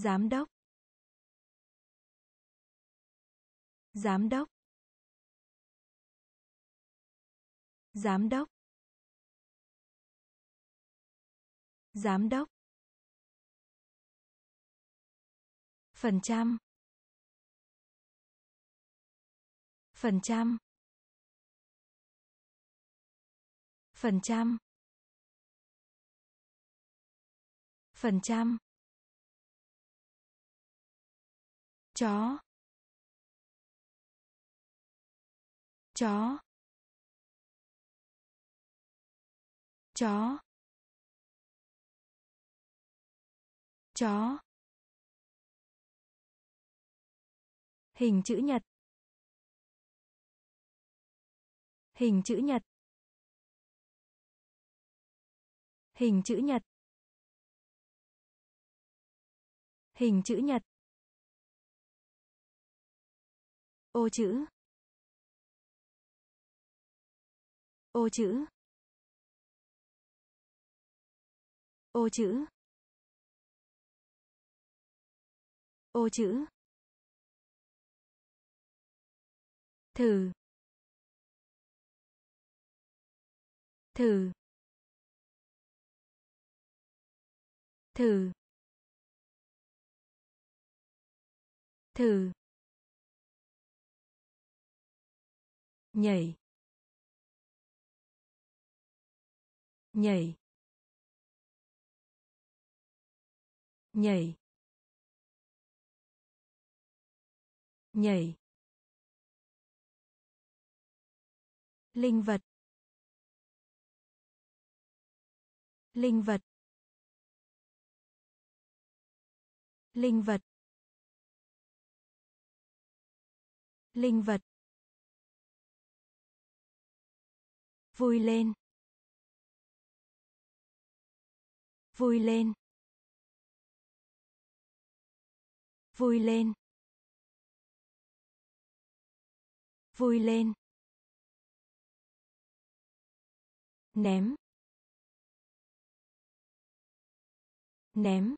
giám đốc. Giám đốc. Giám đốc. Giám đốc. Phần trăm. Phần trăm. Phần trăm. Phần trăm. Chó. Chó. Chó. Chó. Hình chữ nhật. Hình chữ nhật. Hình chữ nhật. Hình chữ nhật. Ô chữ. Ô chữ. Ô chữ. Ô chữ. Thử. Thử. Thử. Thử. Nhảy nhảy nhảy nhảy. Linh vật linh vật linh vật linh vật. Vui lên. Vui lên. Vui lên. Vui lên. Ném. Ném.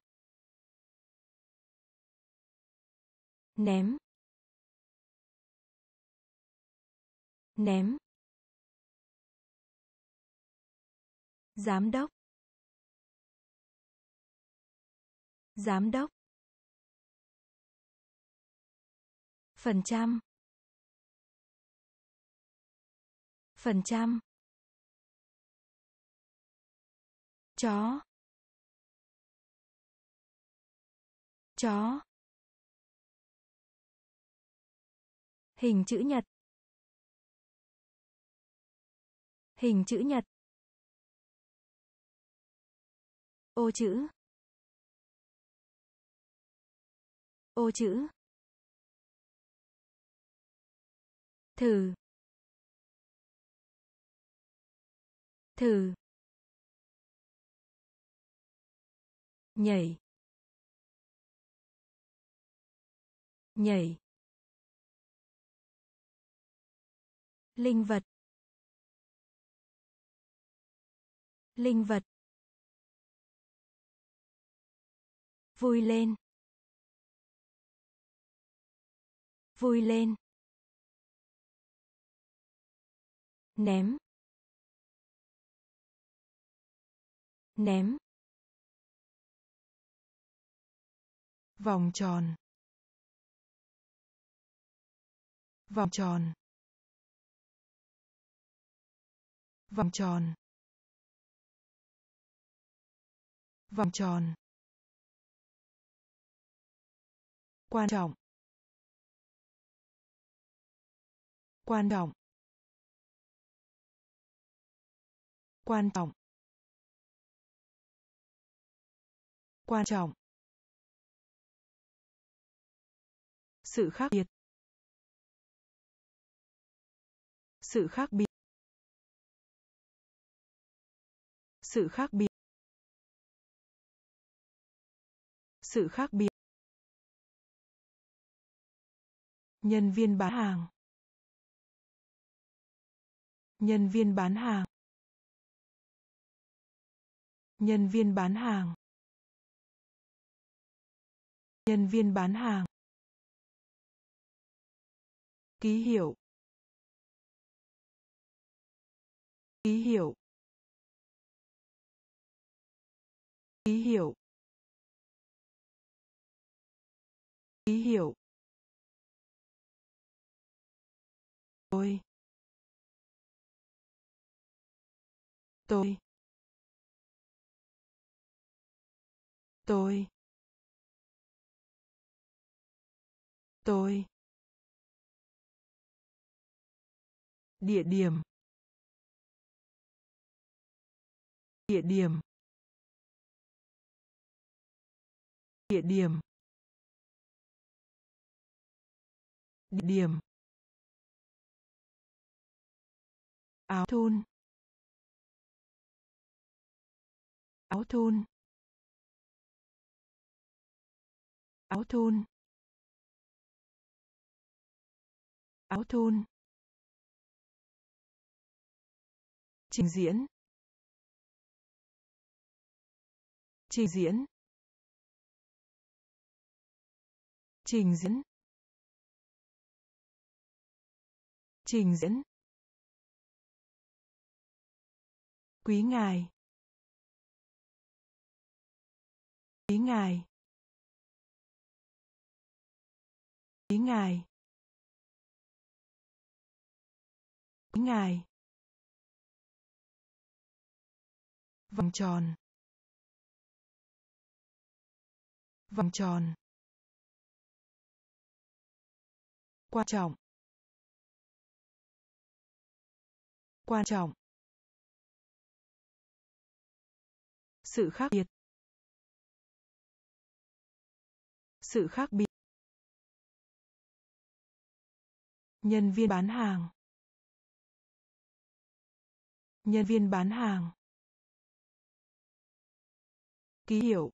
Ném. Ném. Giám đốc. Giám đốc. Phần trăm. Phần trăm. Chó. Chó. Hình chữ nhật. Hình chữ nhật. Ô chữ. Ô chữ. Thử. Thử. Nhảy. Nhảy. Linh vật. Linh vật. Vui lên. Vui lên. Ném. Ném. Vòng tròn. Vòng tròn. Vòng tròn. Vòng tròn. Quan trọng. Quan trọng. Quan trọng. Quan trọng. Sự khác biệt. Sự khác biệt. Sự khác biệt. Sự khác biệt. Nhân viên bán hàng nhân viên bán hàng nhân viên bán hàng Nhân viên bán hàng. Ký hiệu. Ký hiệu. Ký hiệu. Ký hiệu. Tôi. Tôi. Tôi. Tôi. Địa điểm. Địa điểm. Địa điểm. Địa điểm. Áo thun. Áo thun. Áo thun. Áo thun. Trình diễn. Trình diễn. Trình diễn. Trình diễn. Quý ngài. Quý ngài. Quý ngài. Quý ngài. Vòng tròn. Vòng tròn. Quan trọng. Quan trọng. Sự khác biệt. Sự khác biệt. Nhân viên bán hàng. Nhân viên bán hàng. Ký hiệu.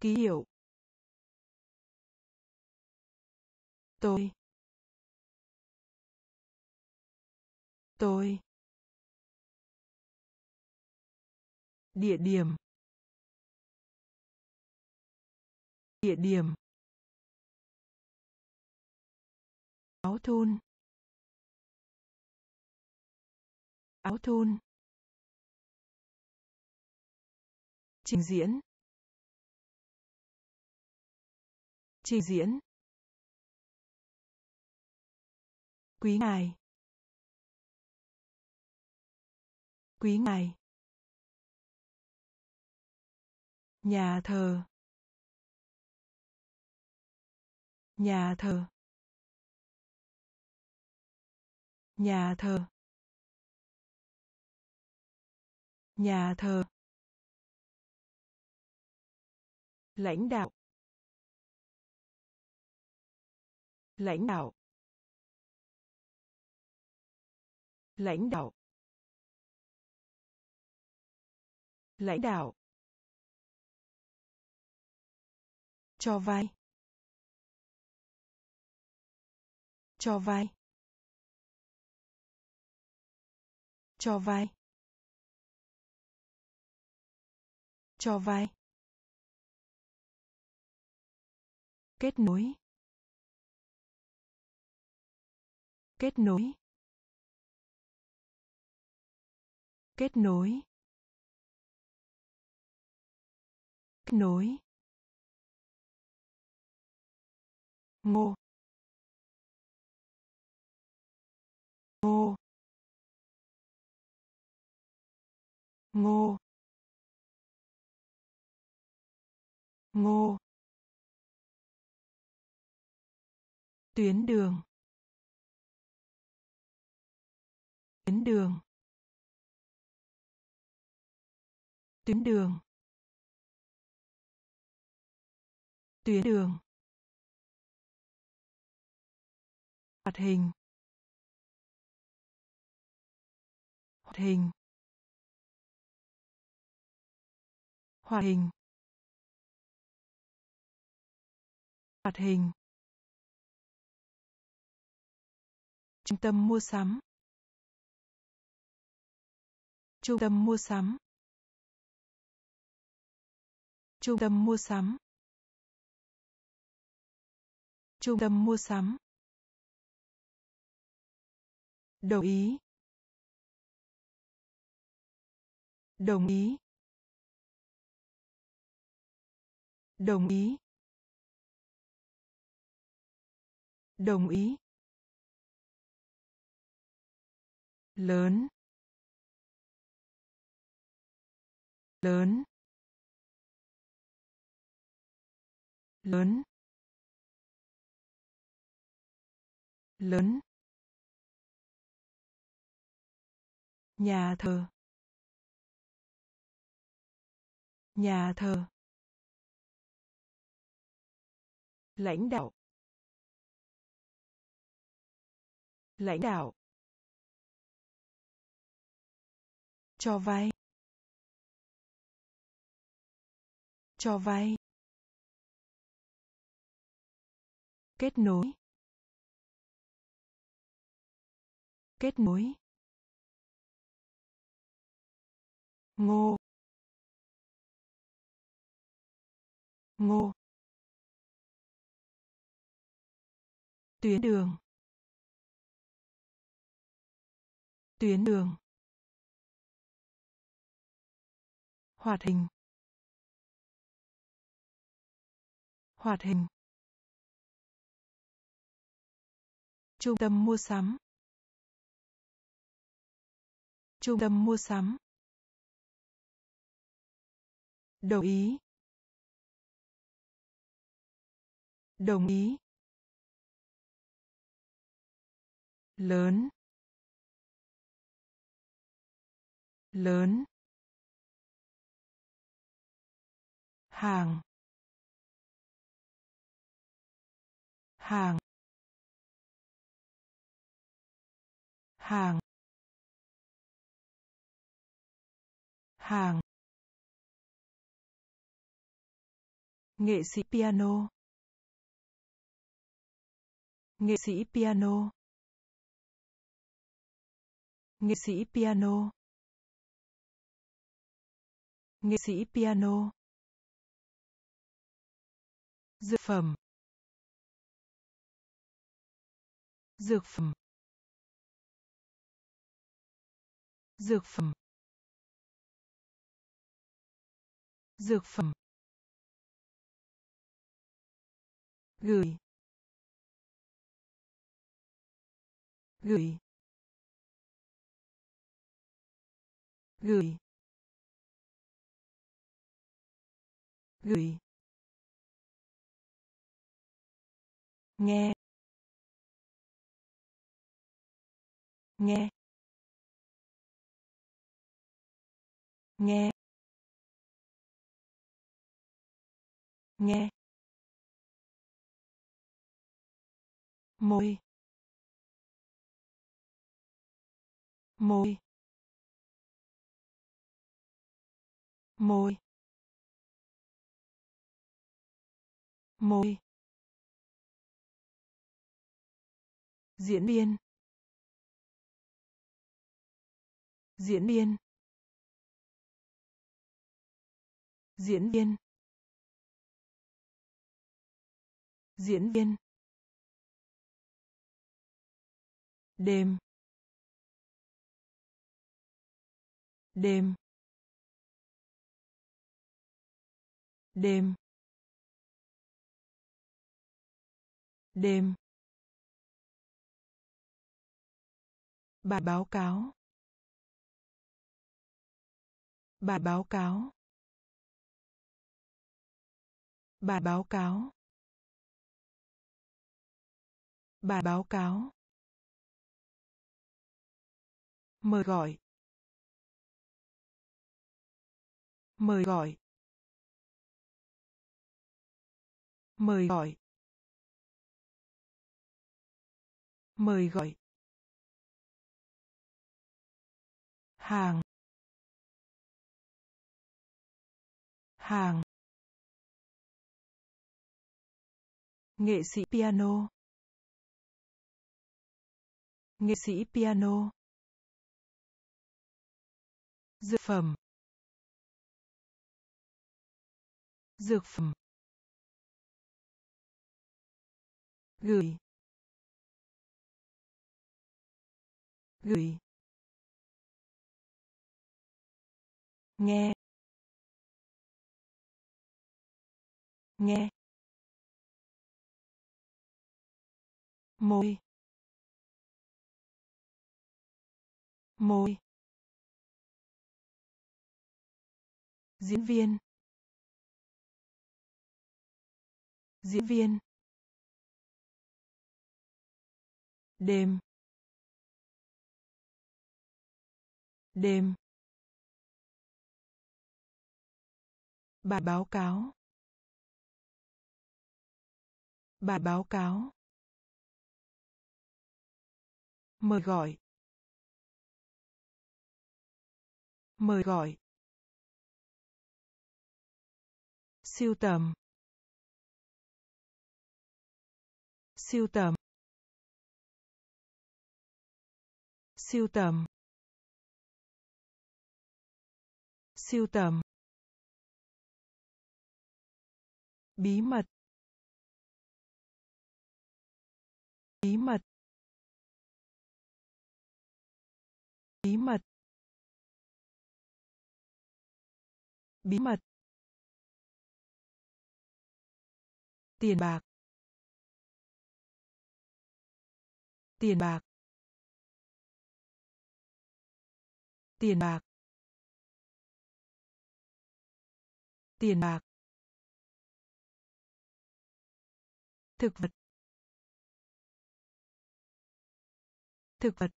Ký hiệu. Tôi. Tôi. Địa điểm. Địa điểm. Áo thun. Áo thun. Trình diễn. Trình diễn. Quý ngài. Quý ngài. Nhà thờ. Nhà thờ. Nhà thờ. Nhà thờ. Lãnh đạo. Lãnh đạo. Lãnh đạo. Lãnh đạo. Cho vay cho vay cho vay cho vay kết nối. Kết nối. Kết nối. Kết nối. Ngô ngô ngô ngô tuyến đường. Tuyến đường. Tuyến đường. Tuyến đường. Hoạt hình. Hoạt hình. Hoạt hình. Hoạt hình. Trung tâm mua sắm. Trung tâm mua sắm. Trung tâm mua sắm. Trung tâm mua sắm đồng ý. Đồng ý. Đồng ý. Đồng ý. Lớn. Lớn. Lớn. Lớn. Nhà thờ. Nhà thờ. Lãnh đạo. Lãnh đạo. Cho vay. Cho vay. Kết nối. Kết nối. Ngô. Ngô. Tuyến đường. Tuyến đường. Hoạt hình. Hoạt hình. Trung tâm mua sắm. Trung tâm mua sắm đồng ý. Đồng ý. Lớn. Lớn. Hàng. Hàng. Hàng. Hàng. Nghệ sĩ piano. Nghệ sĩ piano. Nghệ sĩ piano. Nghệ sĩ piano. Dược phẩm. Dược phẩm. Dược phẩm. Dược phẩm. Gửi gửi gửi gửi. Nghe. Nghe. Nghe. Nghe. Môi môi môi môi diễn viên. Diễn viên. Diễn viên. Diễn viên. Đêm đêm đêm đêm. Bài báo cáo, bài báo cáo, bài báo cáo, bài báo cáo mời gọi. Mời gọi. Mời gọi. Mời gọi. Hàng. Hàng. Nghệ sĩ piano. Nghệ sĩ piano dược phẩm. Dược phẩm. Gửi. Gửi. Nghe. Nghe. Môi. Môi. Diễn viên. Diễn viên. Đêm. Đêm. Bài báo cáo. Bài báo cáo. Mời gọi. Mời gọi. Siêu tầm. Siêu tầm. Siêu tầm. Siêu tầm. Bí mật. Bí mật. Bí mật. Bí mật. Tiền bạc. Tiền bạc. Tiền bạc. Tiền bạc. Thực vật. Thực vật.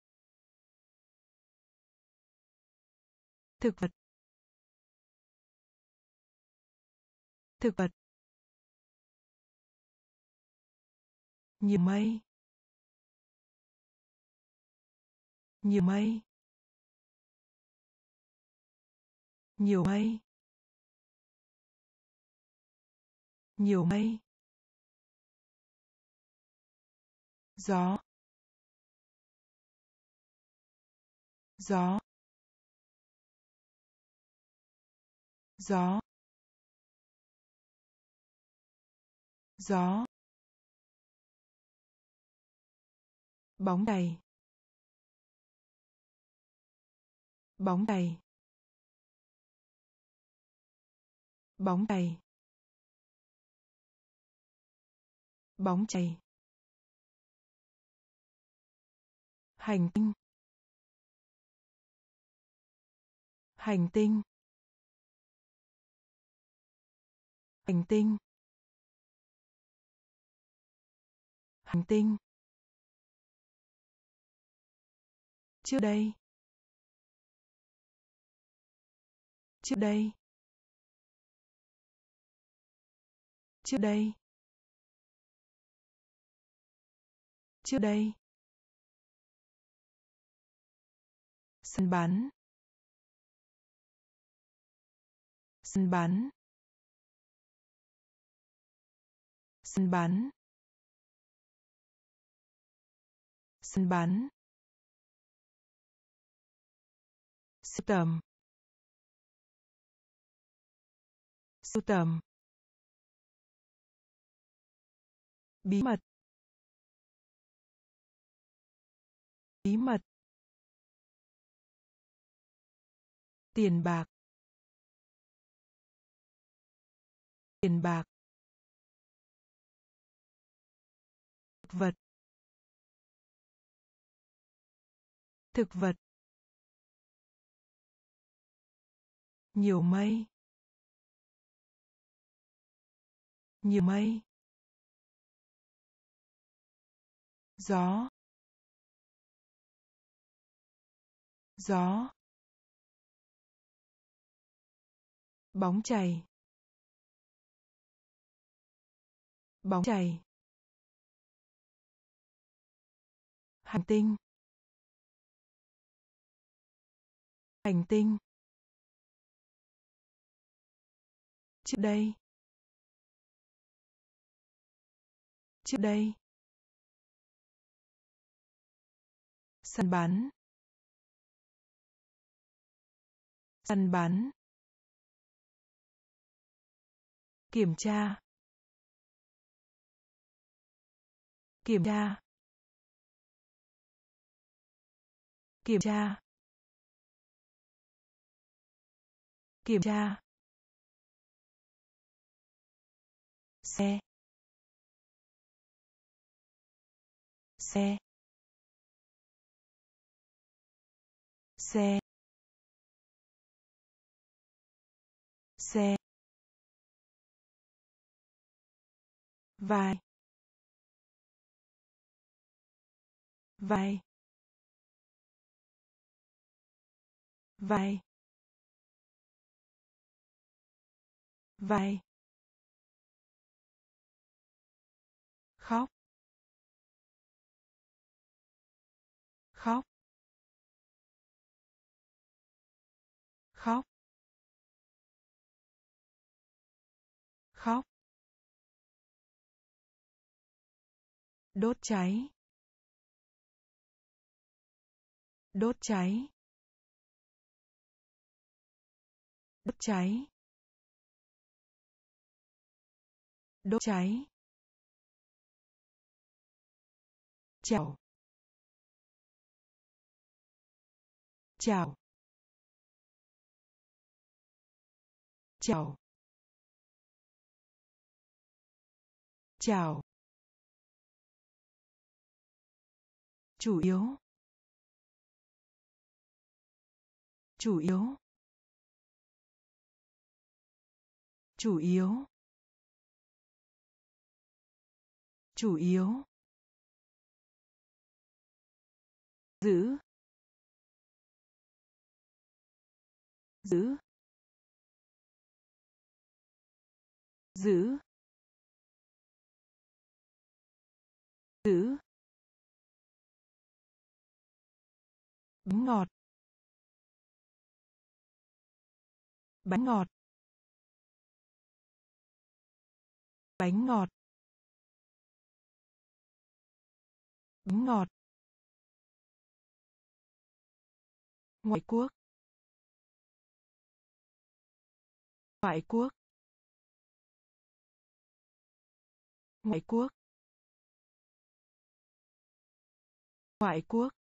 Thực vật. Thực vật. Nhiều mây. Nhiều mây. Nhiều mây. Nhiều mây. Gió. Gió. Gió. Gió. Bóng đầy. Bóng đầy. Bóng đầy. Bóng chày. Hành tinh. Hành tinh. Hành tinh. Hành tinh. Trước đây. Trước đây. Trước đây. Trước đây. Sân bán. Sân bán. Sân bán. Sân bán. Sưu tầm sưu tầm bí mật. Bí mật. Tiền bạc. Tiền bạc. Thực vật. Thực vật. Nhiều mây. Nhiều mây. Gió. Gió. Bóng chày. Bóng chày. Hành tinh. Hành tinh. Trước đây. Trước đây. Săn bắn. Săn bắn. Kiểm tra. Kiểm tra. Kiểm tra. Kiểm tra. Xe. Xe. Xe. Xe. Vai. Vai. Vai. Vai. Đốt cháy. Đốt cháy. Đốt cháy. Đốt cháy. Chào. Chào. Chào. Chào. Chủ yếu. Chủ yếu. Chủ yếu. Chủ yếu. Giữ. Giữ. Giữ. Giữ. Bánh ngọt. Bánh ngọt. Bánh ngọt. Bánh ngọt. Ngoại quốc. Ngoại quốc. Ngoại quốc. Ngoại quốc.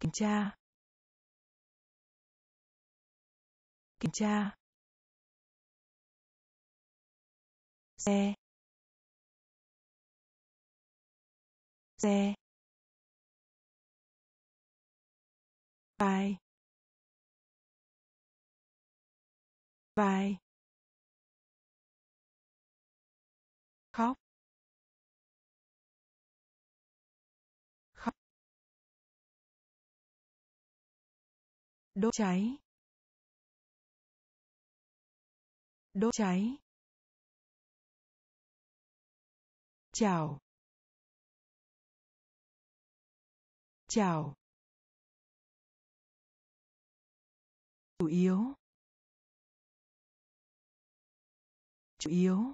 Kiểm tra. Kiểm tra. Xe. Xe. Vai vai đốt cháy. Đốt cháy. Chào chào chủ yếu. Chủ yếu.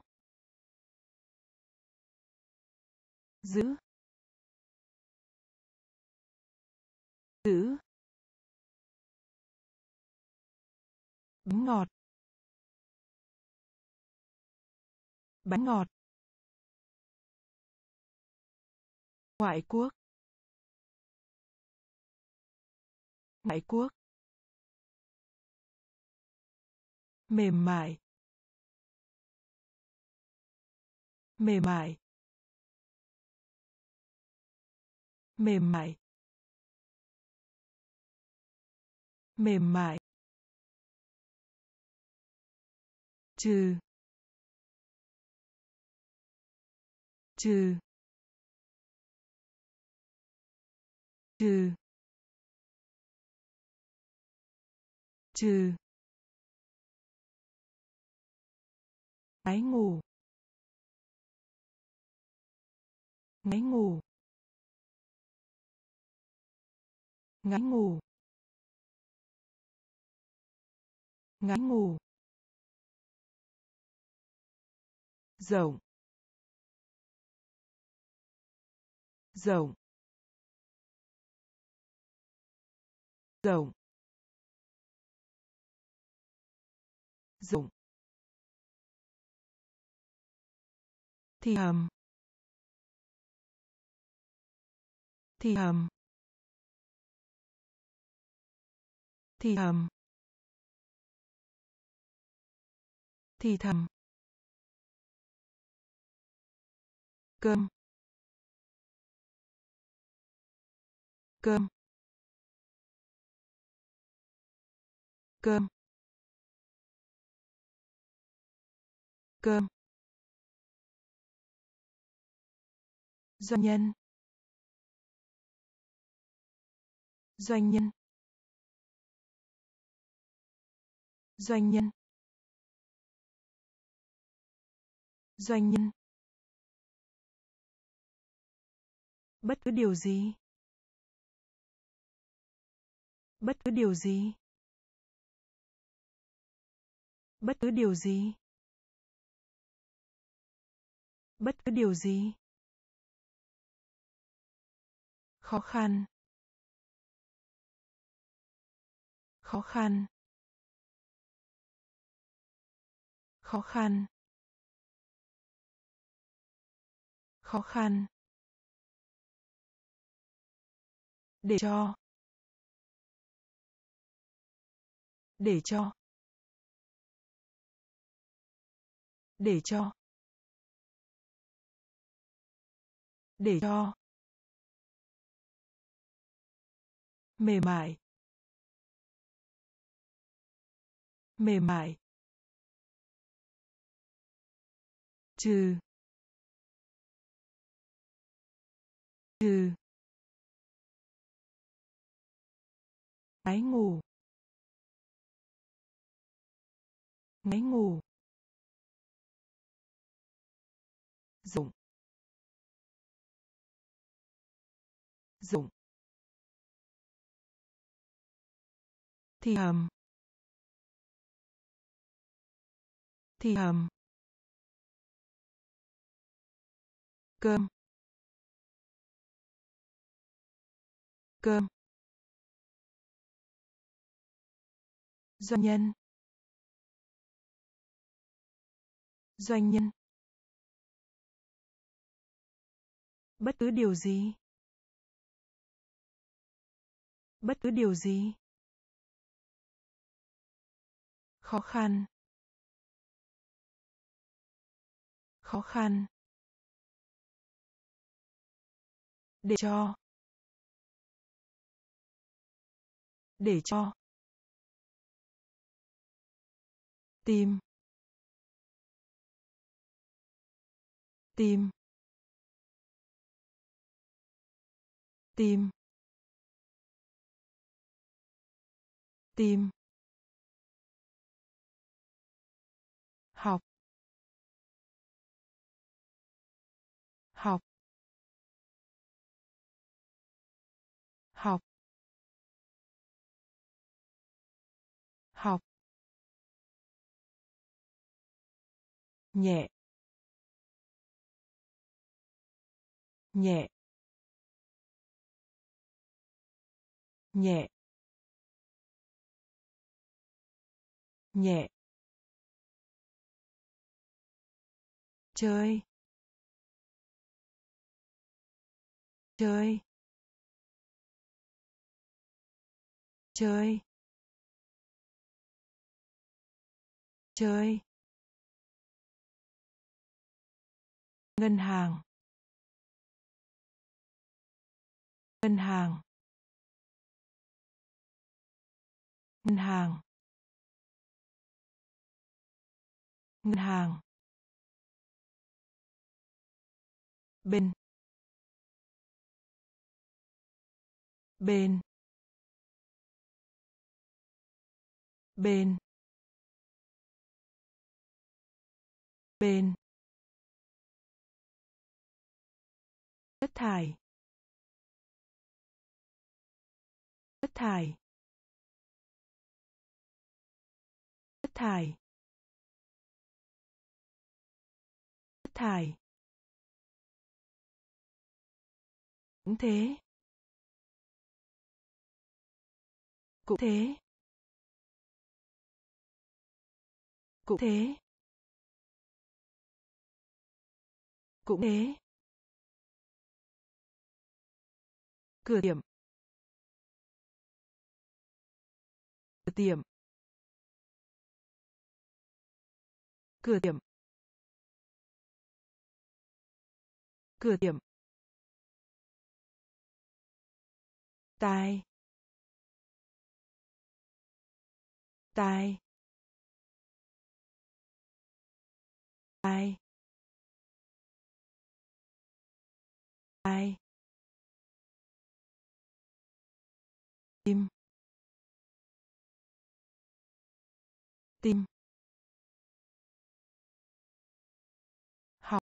Giữ. Giữ. Bánh ngọt. Bánh ngọt. Ngoại quốc. Ngoại quốc. Mềm mại. Mềm mại. Mềm mại. Mềm mại. Trừ. Trừ. Trừ. Trừ. Ngáy ngủ. Ngáy ngủ. Ngáy ngủ. Ngáy ngủ. Rộng. Rộng. Rộng. Rộng. Thì hầm. Thì hầm. Thì hầm. Thì thầm. Cơm. Cơm. Cơm. Cơm. Doanh nhân. Doanh nhân. Doanh nhân. Doanh nhân. Bất cứ điều gì. Bất cứ điều gì. Bất cứ điều gì. Bất cứ điều gì. Khó khăn. Khó khăn. Khó khăn. Khó khăn. Để cho. Để cho. Để cho. Để cho. Mềm mại. Mềm mại. Trừ. Trừ. Ngáy ngủ. Ngáy ngủ. Dụng. Dụng. Thì hầm. Thì hầm. Cơm. Cơm. Doanh nhân. Doanh nhân. Bất cứ điều gì. Bất cứ điều gì. Khó khăn. Khó khăn. Để cho. Để cho. Tim tim tim tim nhẹ nhẹ nhẹ nhẹ. Chơi chơi chơi chơi. Ngân hàng. Ngân hàng. Ngân hàng. Ngân hàng. Bên. Bên. Bên. Bên. Chất thải. Chất thải. Chất thải. Chất thải. Cũng thế. Cũng thế. Cũng thế. Cũng thế. Cửa tiệm. Cửa tiệm. Cửa tiệm. Cửa tiệm. Tai. Tai. Tai. Tai. Tim. Tim. Học.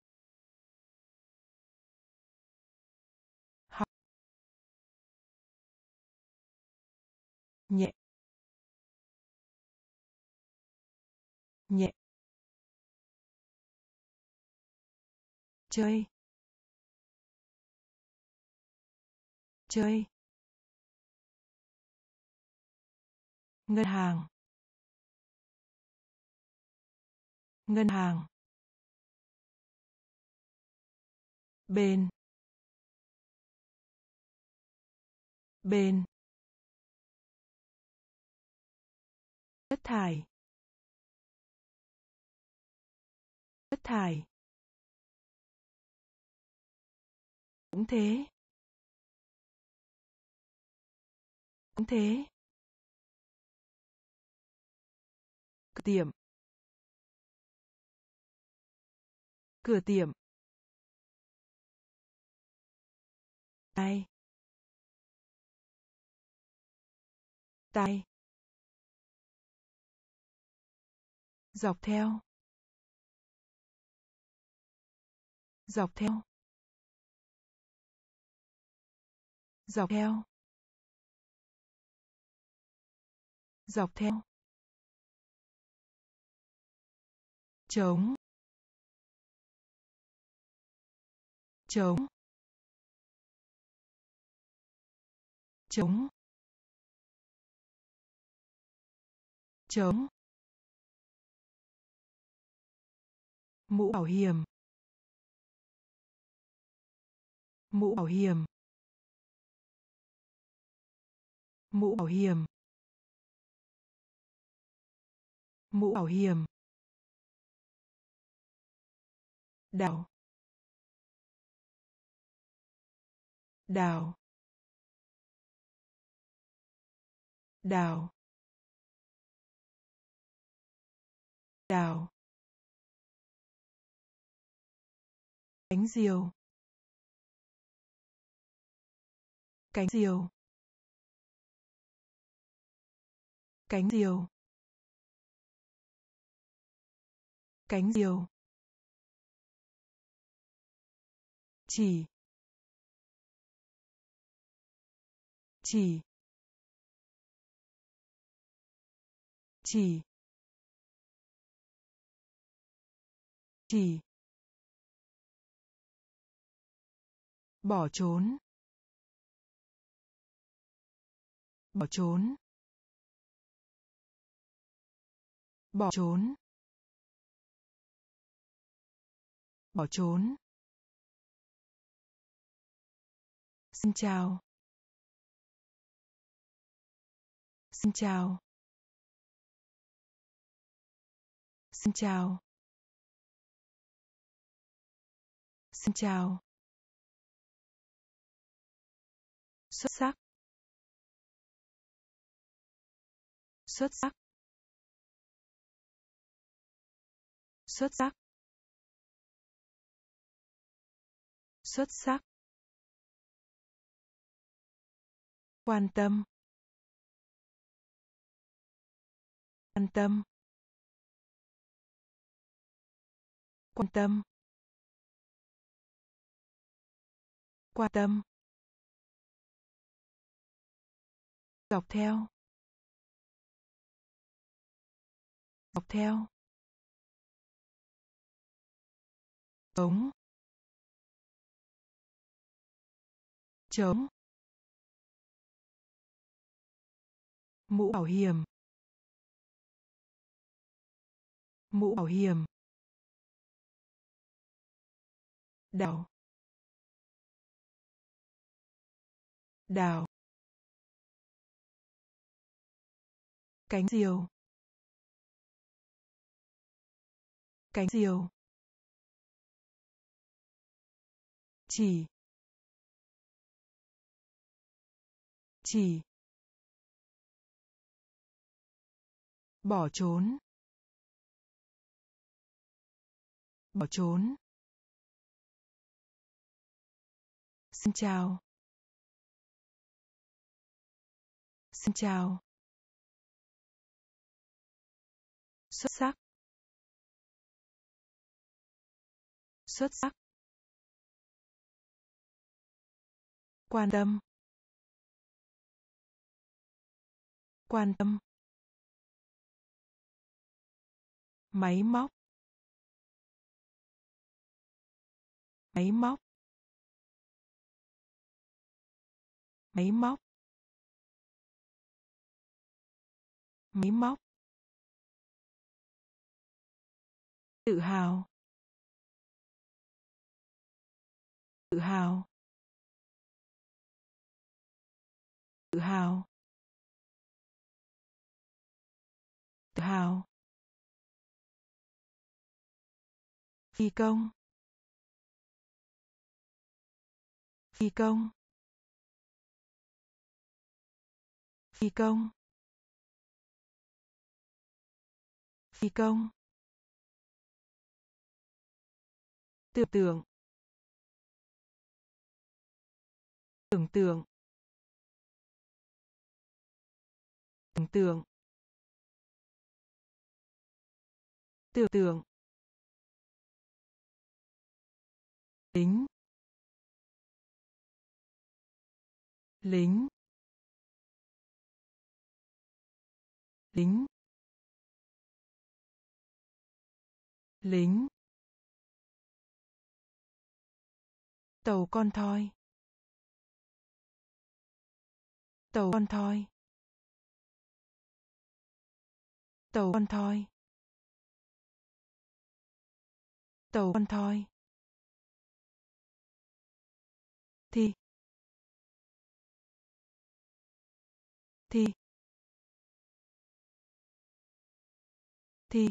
Học. Nhẹ. Nhẹ. Chơi. Chơi. Ngân hàng. Ngân hàng. Bên. Bên. Chất thải. Chất thải. Cũng thế. Cũng thế. Tiệm. Cửa tiệm. Tay. Tay. Dọc theo. Dọc theo. Dọc theo. Dọc theo. Chống. Chống. Chống. Chống. Mũ bảo hiểm. Mũ bảo hiểm. Mũ bảo hiểm. Mũ bảo hiểm. Đào. Đào. Đào. Đào. Cánh diều. Cánh diều. Cánh diều. Cánh diều. Chỉ. Chỉ. Chỉ. Chỉ. Bỏ trốn. Bỏ trốn. Bỏ trốn. Bỏ trốn. Xin chào. Xin chào. Xin chào. Xin chào. Xuất sắc. Xuất sắc. Xuất sắc. Xuất sắc. Quan tâm. Quan tâm. Quan tâm. Quan tâm. Dọc theo. Dọc theo. Ống, chống mũ bảo hiểm. Mũ bảo hiểm. Đảo, đảo, cánh diều. Cánh diều. Chỉ. Chỉ. Bỏ trốn. Bỏ trốn. Xin chào. Xin chào. Xuất sắc. Xuất sắc. Quan tâm. Quan tâm. Máy móc. Máy móc. Máy móc. Máy móc. Tự hào. Tự hào. Tự hào. Tự hào. Phi công. Phi công. Phi công. Phi công. Tưởng tượng. Tưởng tượng. Tưởng tượng. Tưởng tượng. Lính. Lính. Lính. Lính. Tàu con thoi. Tàu con thoi. Tàu con thoi. Tàu con thoi. Thì, thì, thì,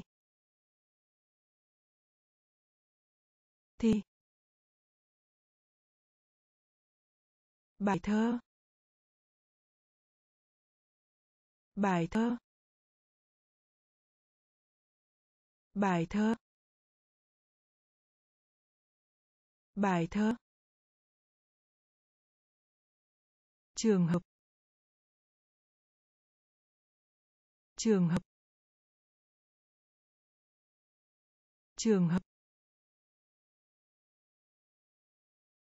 thì, bài thơ. Bài thơ. Bài thơ. Bài thơ. Trường hợp. Trường hợp. Trường hợp.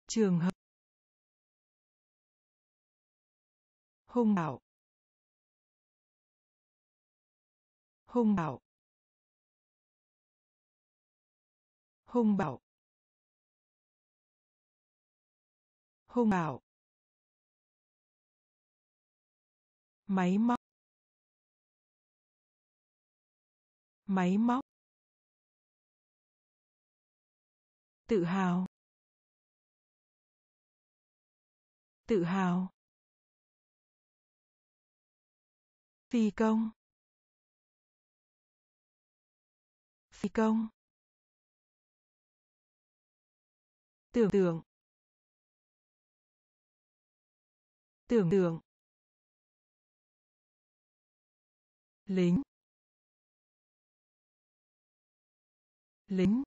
Trường hợp. Hung bạo. Hung bạo. Hung bạo. Hung bạo. Máy móc. Máy móc. Tự hào. Tự hào. Phi công. Phi công. Tưởng tượng. Tưởng tượng. Lính lính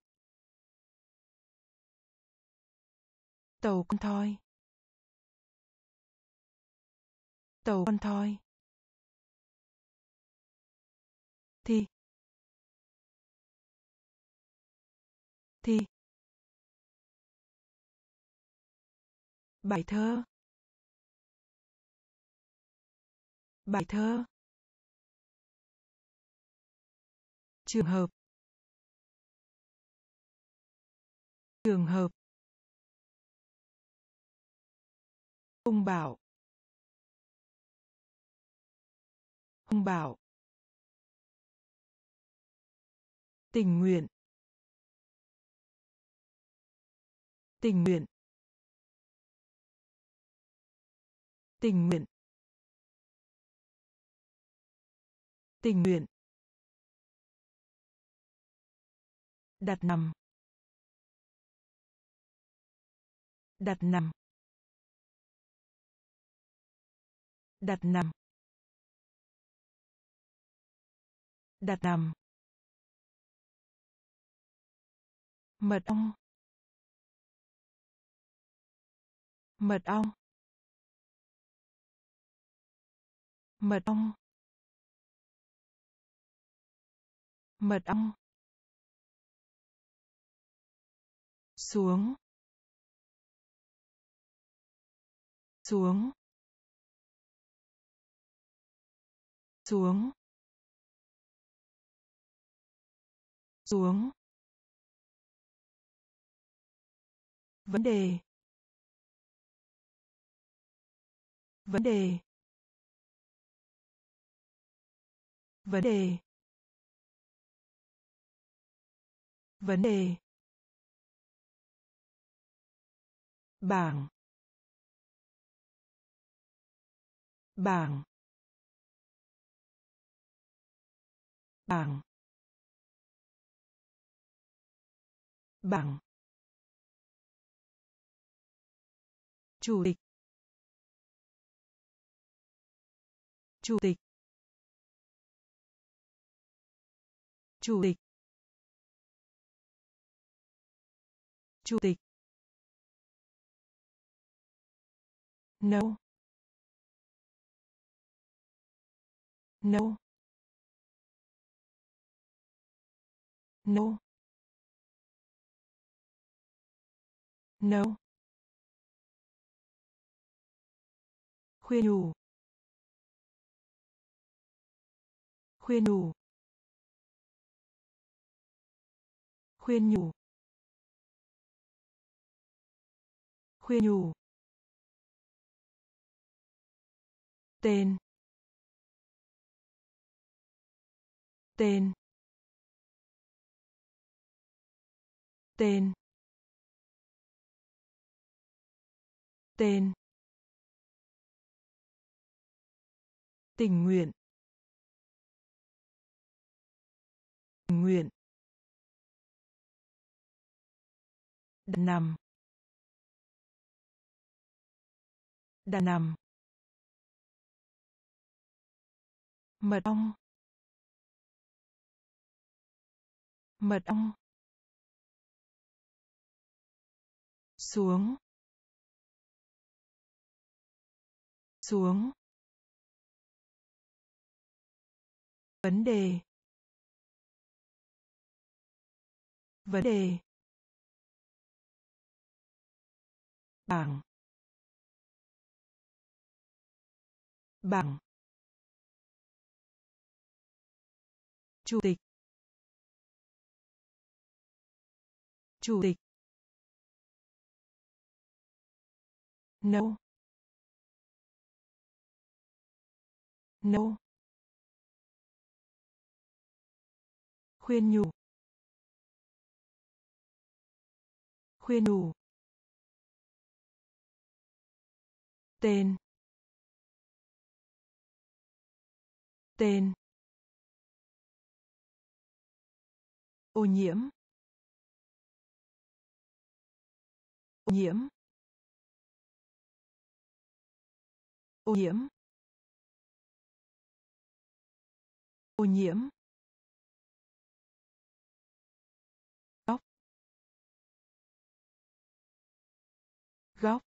tàu con thoi tàu con thoi thi thi bài thơ bài thơ. Trường hợp. Trường hợp. Hung bảo. Hung bảo. Tình nguyện. Tình nguyện. Tình nguyện. Tình nguyện. Đặt nằm. Đặt nằm. Đặt nằm. Đặt nằm. Mật ong. Mật ong. Mật ong. Mật ong. Xuống. Xuống. Xuống. Xuống. Vấn đề. Vấn đề. Vấn đề. Vấn đề. Bảng. Bảng. Bảng. Bảng. Chủ tịch. Chủ tịch. Chủ tịch. Chủ tịch. No. No. No. No. Khuyên nhủ. Khuyên nhủ. Khuyên nhủ. Khuyên nhủ. Tên tên tên tên. Tình nguyện. Tình nguyện. Đặt nằm đặt nằm mật ong. Mật ong. Xuống. Xuống. Vấn đề. Vấn đề. Bảng. Bảng. Chủ tịch. Chủ tịch. No. No. Khuyên nhủ. Khuyên nhủ. Tên. Tên. Ô nhiễm. Ô nhiễm. Ô nhiễm. Ô nhiễm. Góc. Góc.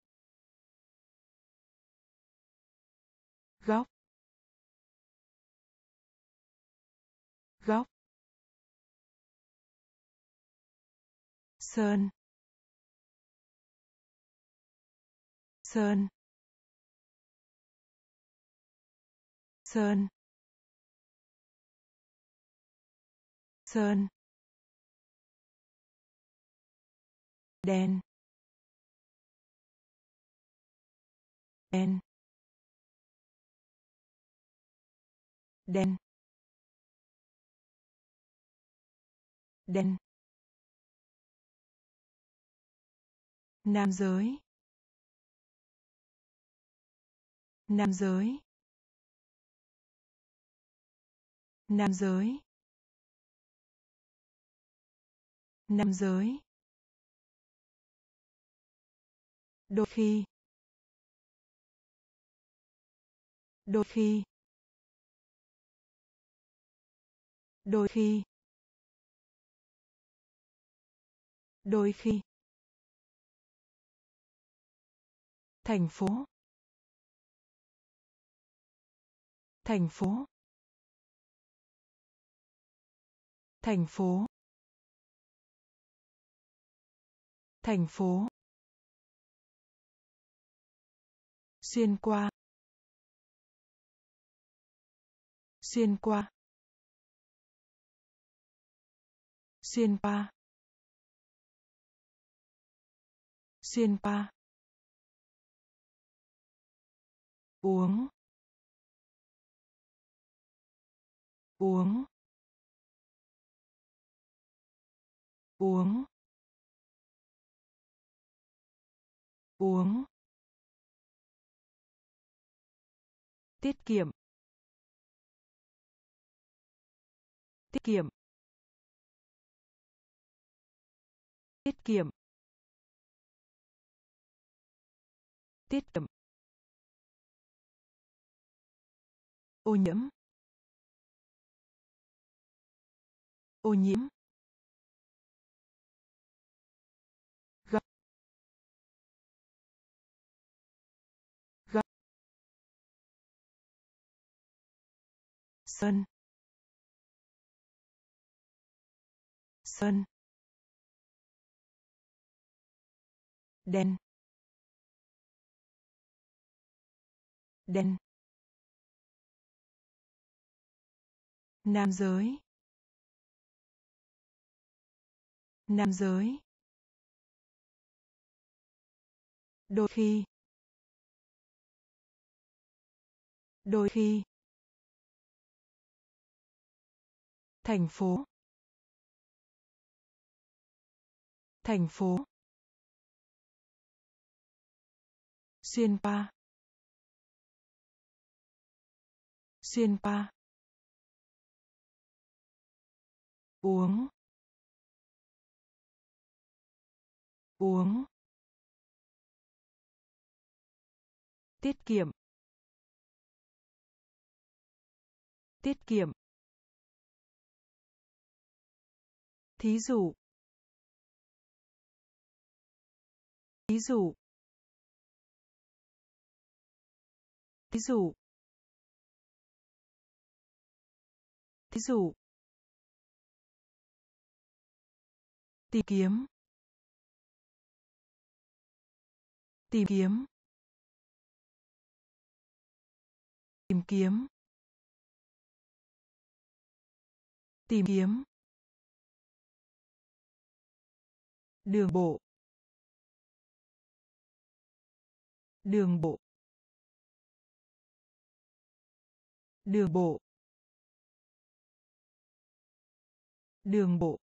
Sơn. Sơn. Sơn. Sơn. Đen. Đen. Đen. Đen. Nam giới. Nam giới. Nam giới. Nam giới. Đôi khi. Đôi khi. Đôi khi. Đôi khi. Thành phố. Thành phố. Thành phố. Thành phố. Xuyên qua. Xuyên qua. Xuyên qua. Xuyên qua. Uống. Uống. Uống. Uống. Tiết kiệm. Tiết kiệm. Tiết kiệm. Tiết kiệm. Ô nhiễm. Ô nhiễm. Gặp gặp sân sân đen. Đen. Nam giới. Nam giới. Đôi khi. Đôi khi. Thành phố. Thành phố. Xuyên qua. Xuyên qua. Uống. Uống. Tiết kiệm. Tiết kiệm. Thí dụ. Thí dụ. Thí dụ. Thí dụ. Tìm kiếm. Tìm kiếm. Tìm kiếm. Tìm kiếm. Đường bộ. Đường bộ. Đường bộ. Đường bộ.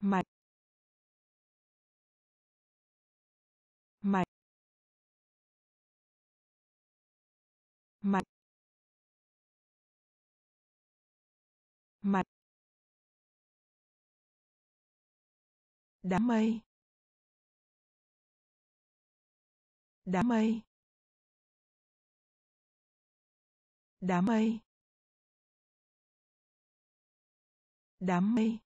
Mạch. Mạch. Mạch. Mạch. Đám mây. Đám mây. Đám mây. Đám mây.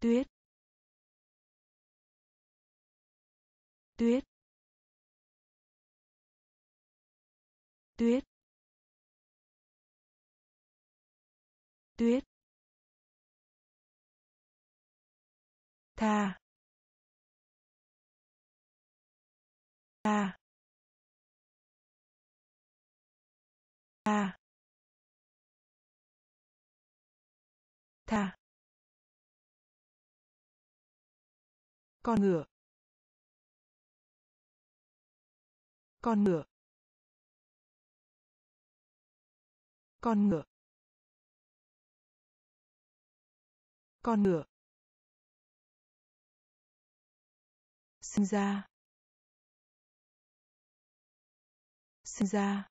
Tuyết. Tuyết. Tuyết. Tuyết. Tha. Tha. Tha. Tha. Con ngựa. Con ngựa. Con ngựa. Con ngựa. Sinh ra. Sinh ra.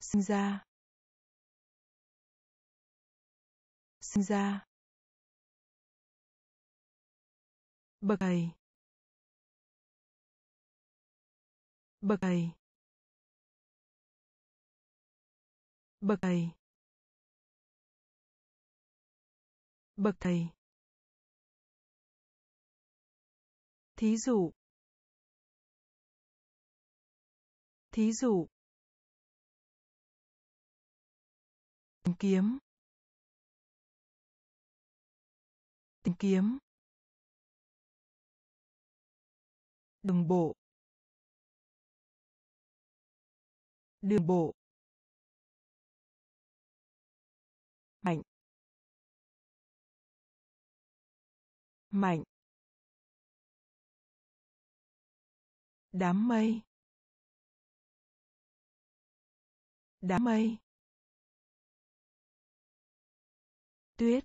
Sinh ra. Sinh ra. Bậc thầy. Bậc thầy. Bậc thầy. Bậc thầy. Thí dụ. Thí dụ. Tìm kiếm. Tìm kiếm. Đường bộ. Đường bộ. Mạnh. Mạnh. Đám mây. Đám mây. Tuyết.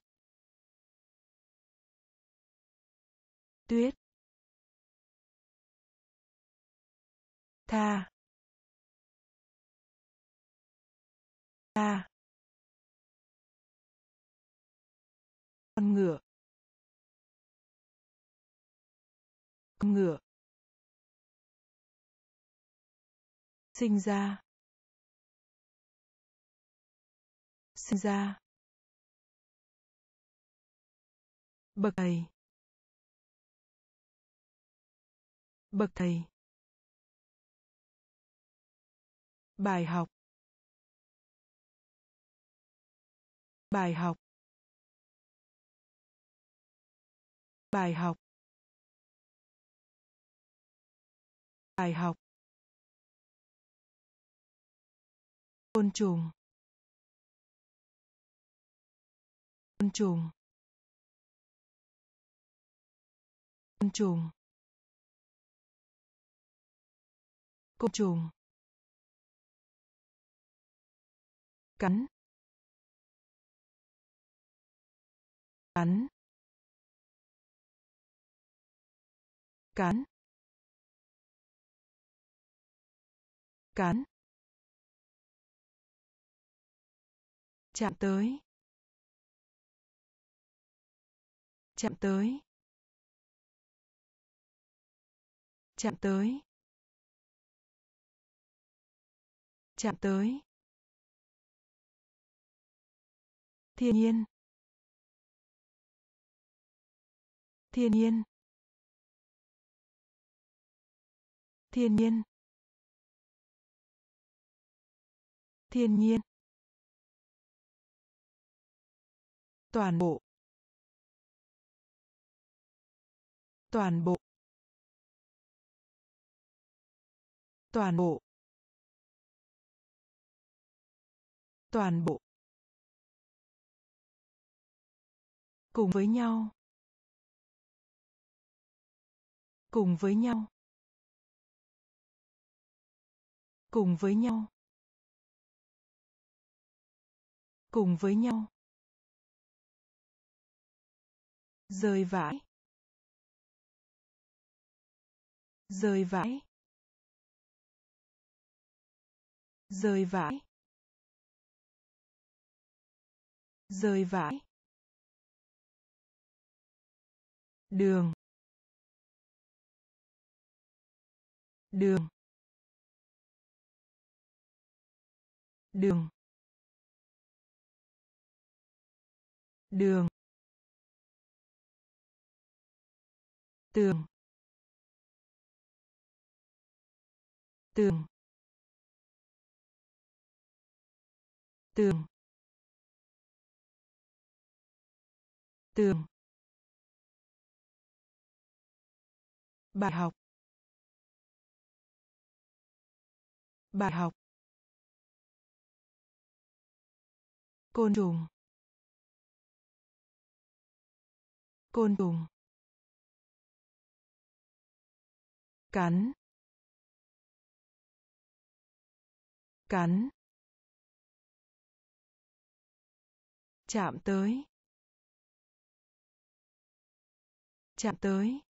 Tuyết. Tha. Tha. Con ngựa. Con ngựa. Sinh ra. Sinh ra. Bậc thầy. Bậc thầy. Bài học. Bài học. Bài học. Bài học. Côn trùng. Côn trùng. Côn trùng. Côn trùng. Cắn cắn cắn cắn chạm tới. Chạm tới. Chạm tới. Chạm tới. Thiên nhiên. Thiên nhiên. Thiên nhiên. Thiên nhiên. Toàn bộ. Toàn bộ. Toàn bộ. Toàn bộ. Cùng với nhau. Cùng với nhau. Cùng với nhau. Cùng với nhau. Rơi vãi. Rơi vãi. Rơi vãi. Rơi vãi. Đường. Đường. Đường. Đường. Tường. Tường. Tường. Tường. Bài học. Bài học. Côn trùng. Côn trùng. Cắn. Cắn. Chạm tới. Chạm tới.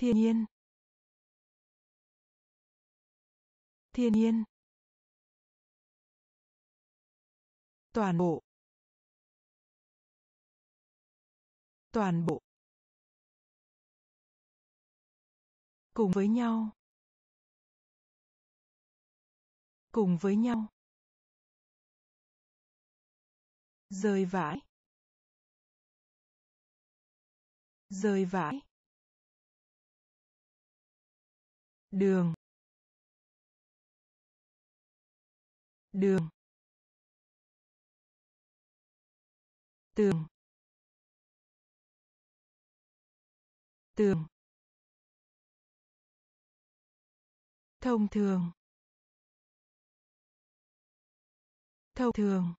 Thiên nhiên. Thiên nhiên. Toàn bộ. Toàn bộ. Cùng với nhau. Cùng với nhau. Rơi vãi. Rơi vãi. Đường. Đường. Tường. Tường. Thông thường. Thông thường.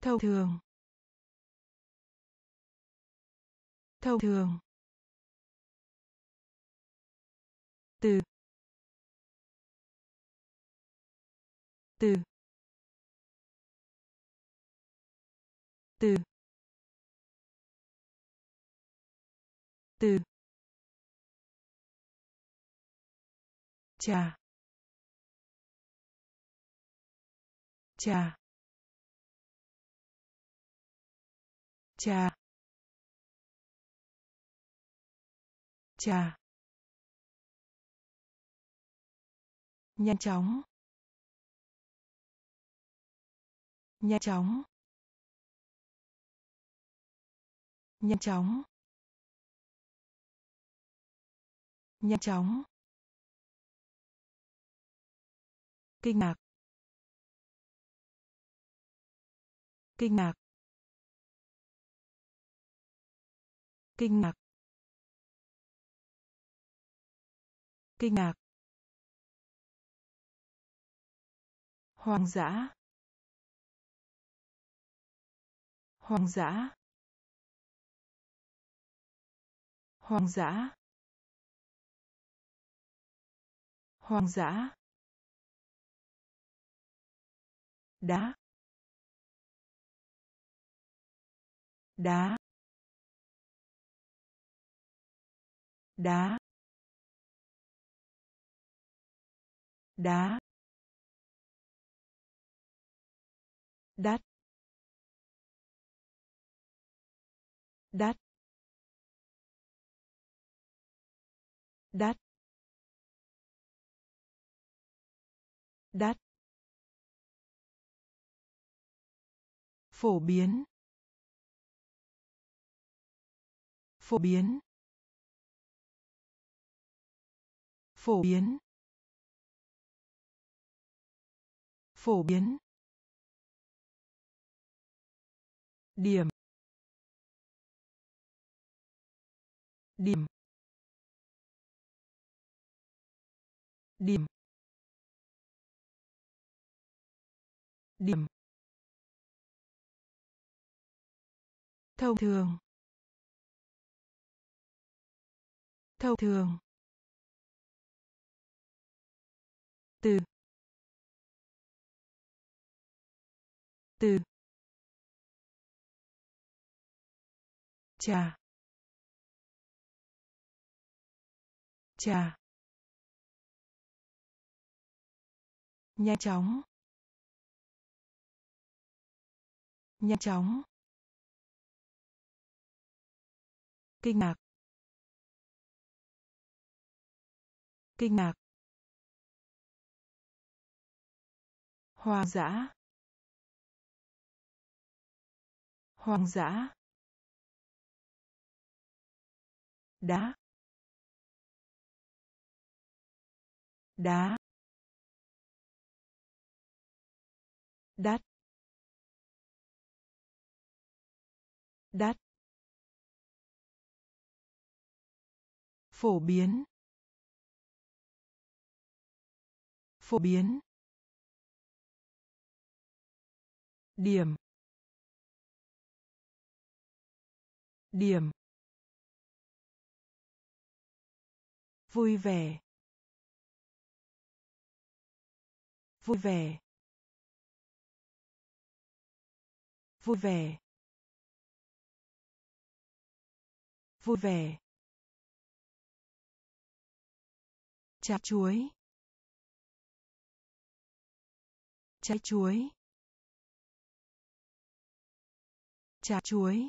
Thông thường. Thông thường. Từ. Từ. Từ. Từ. Trà trà trà trà nhanh chóng. Nhanh chóng. Nhanh chóng. Nhanh chóng. Kinh ngạc. Kinh ngạc. Kinh ngạc. Kinh ngạc. Hoang dã. Hoang dã. Hoang dã. Hoang dã. Đá. Đá. Đá. Đá. Đắt. Đắt. Đắt. Đắt. Phổ biến. Phổ biến. Phổ biến. Phổ biến. Điểm. Điểm. Điểm. Điểm. Thông thường. Thông thường. Từ. Từ. Trà trà nhanh chóng. Nhanh chóng. Kinh ngạc. Kinh ngạc. Hoang dã. Hoang dã. Đá. Đá. Đắt. Đắt. Phổ biến. Phổ biến. Điểm. Điểm. Vui vẻ. Vui vẻ. Vui vẻ. Vui vẻ. Trái chuối. Trái chuối. Trái chuối.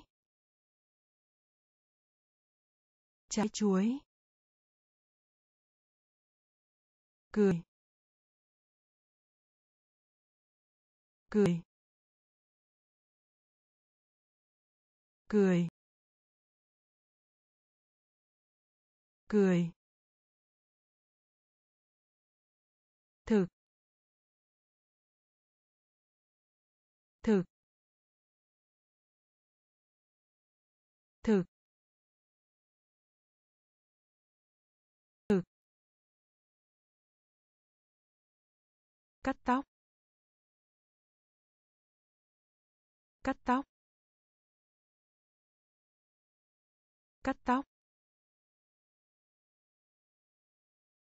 Trái chuối. Cười. Cười. Cười. Cười. Thực. Thực. Thực. Cắt tóc. Cắt tóc. Cắt tóc.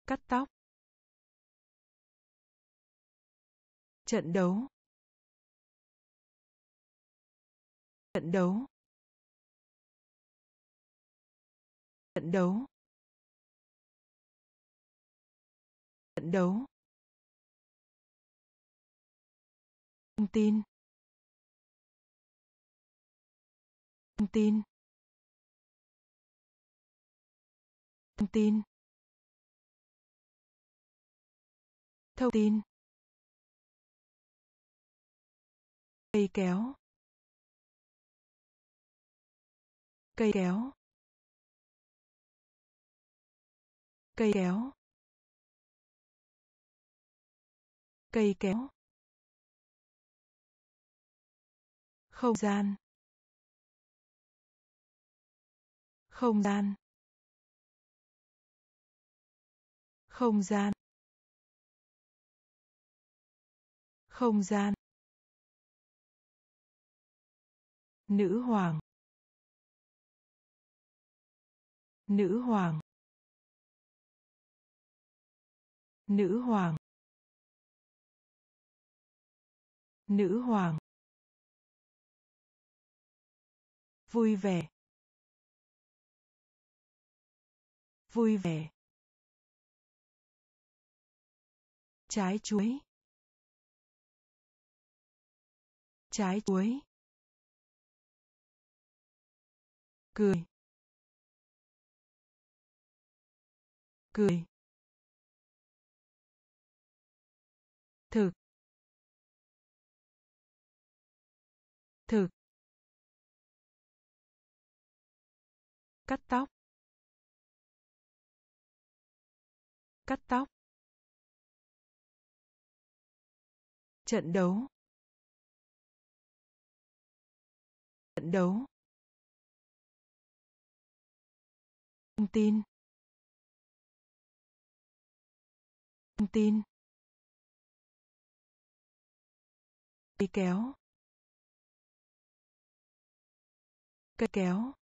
Cắt tóc. Trận đấu. Trận đấu. Trận đấu. Trận đấu. Thông tin. Thông tin. Thông tin. Thông tin. Cây kéo. Cây kéo. Cây kéo. Cây kéo. Không gian. Không gian. Không gian. Không gian. Nữ hoàng. Nữ hoàng. Nữ hoàng. Nữ hoàng. Vui vẻ. Vui vẻ. Trái chuối. Trái chuối. Cười. Cười. Cắt tóc. Cắt tóc. Trận đấu. Trận đấu. Thông tin. Thông tin. Cây kéo. Cây kéo.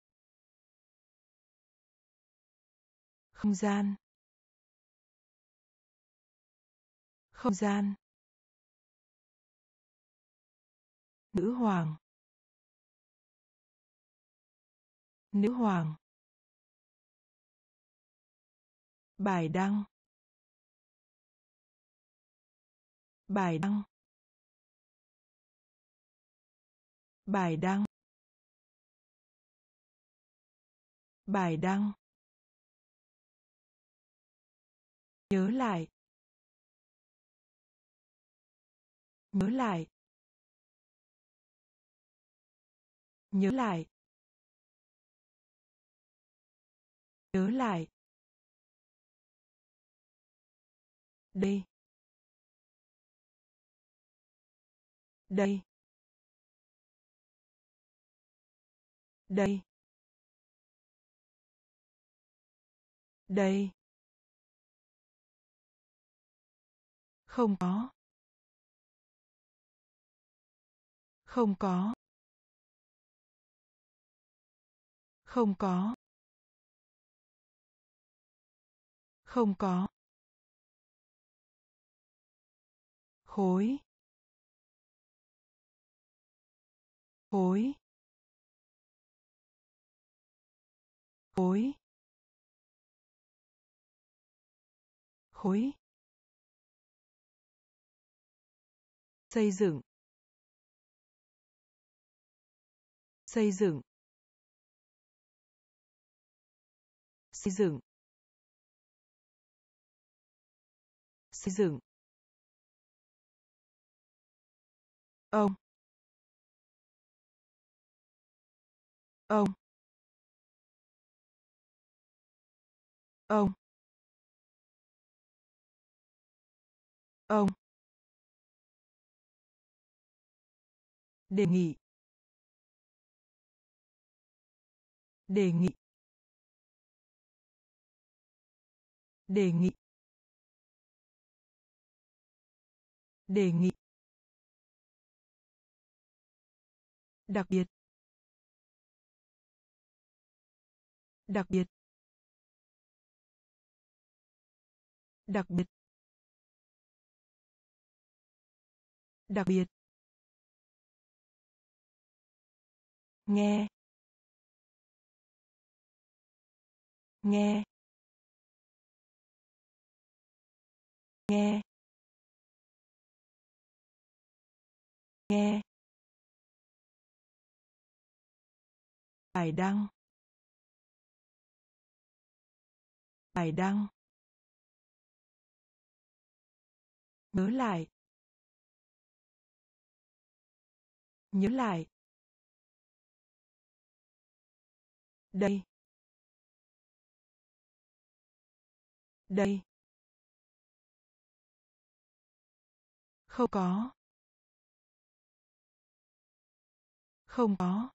Không gian. Không gian. Nữ hoàng. Nữ hoàng. Bài đăng. Bài đăng. Bài đăng. Bài đăng. Nhớ lại. Nhớ lại. Nhớ lại. Nhớ lại. Đây. Đây. Đây. Đây. Không có. Không có. Không có. Không có. Khối. Khối. Khối. Khối. Xây dựng. Xây dựng. Xây dựng. Xây dựng. Ông. Ông. Ông. Ông. Đề nghị. Đề nghị. Đề nghị. Đề nghị. Đặc biệt. Đặc biệt. Đặc biệt. Đặc biệt. Nghe. Nghe. Nghe. Nghe. Bài đăng. Bài đăng. Nhớ lại. Nhớ lại. Đây. Đây. Không có. Không có.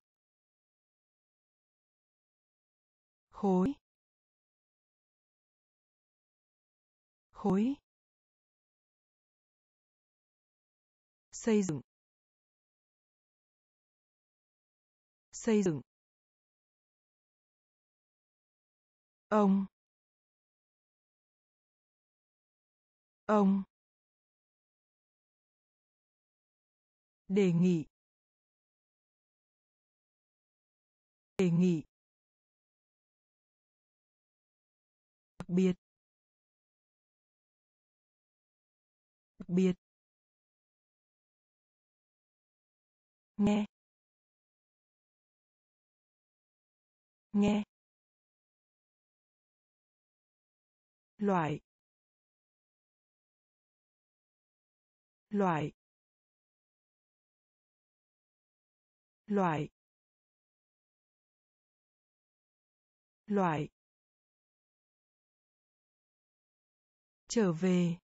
Khối. Khối. Xây dựng. Xây dựng. Ông. Ông. Đề nghị. Đề nghị. Đặc biệt. Đặc biệt. Nghe. Nghe. Loại. Loại. Loại. Loại. Trở về.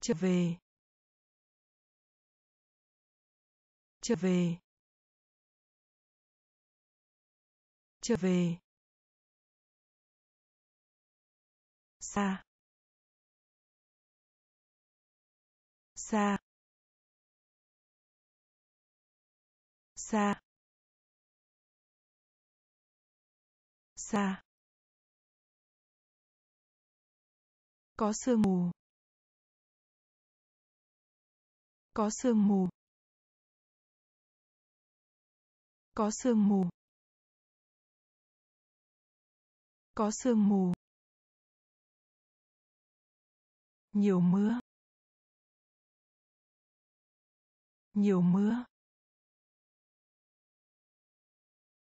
Trở về. Trở về. Trở về. Xa xa xa xa có sương mù. Có sương mù. Có sương mù. Có sương mù. Nhiều mưa nhiều mưa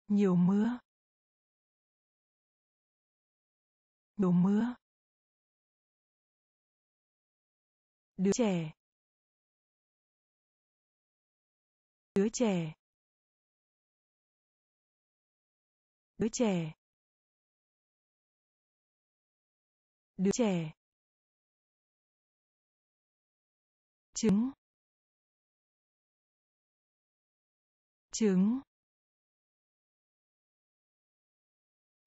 nhiều mưa nhiều mưa đứa trẻ. Đứa trẻ. Đứa trẻ. Đứa trẻ. Trứng. Trứng.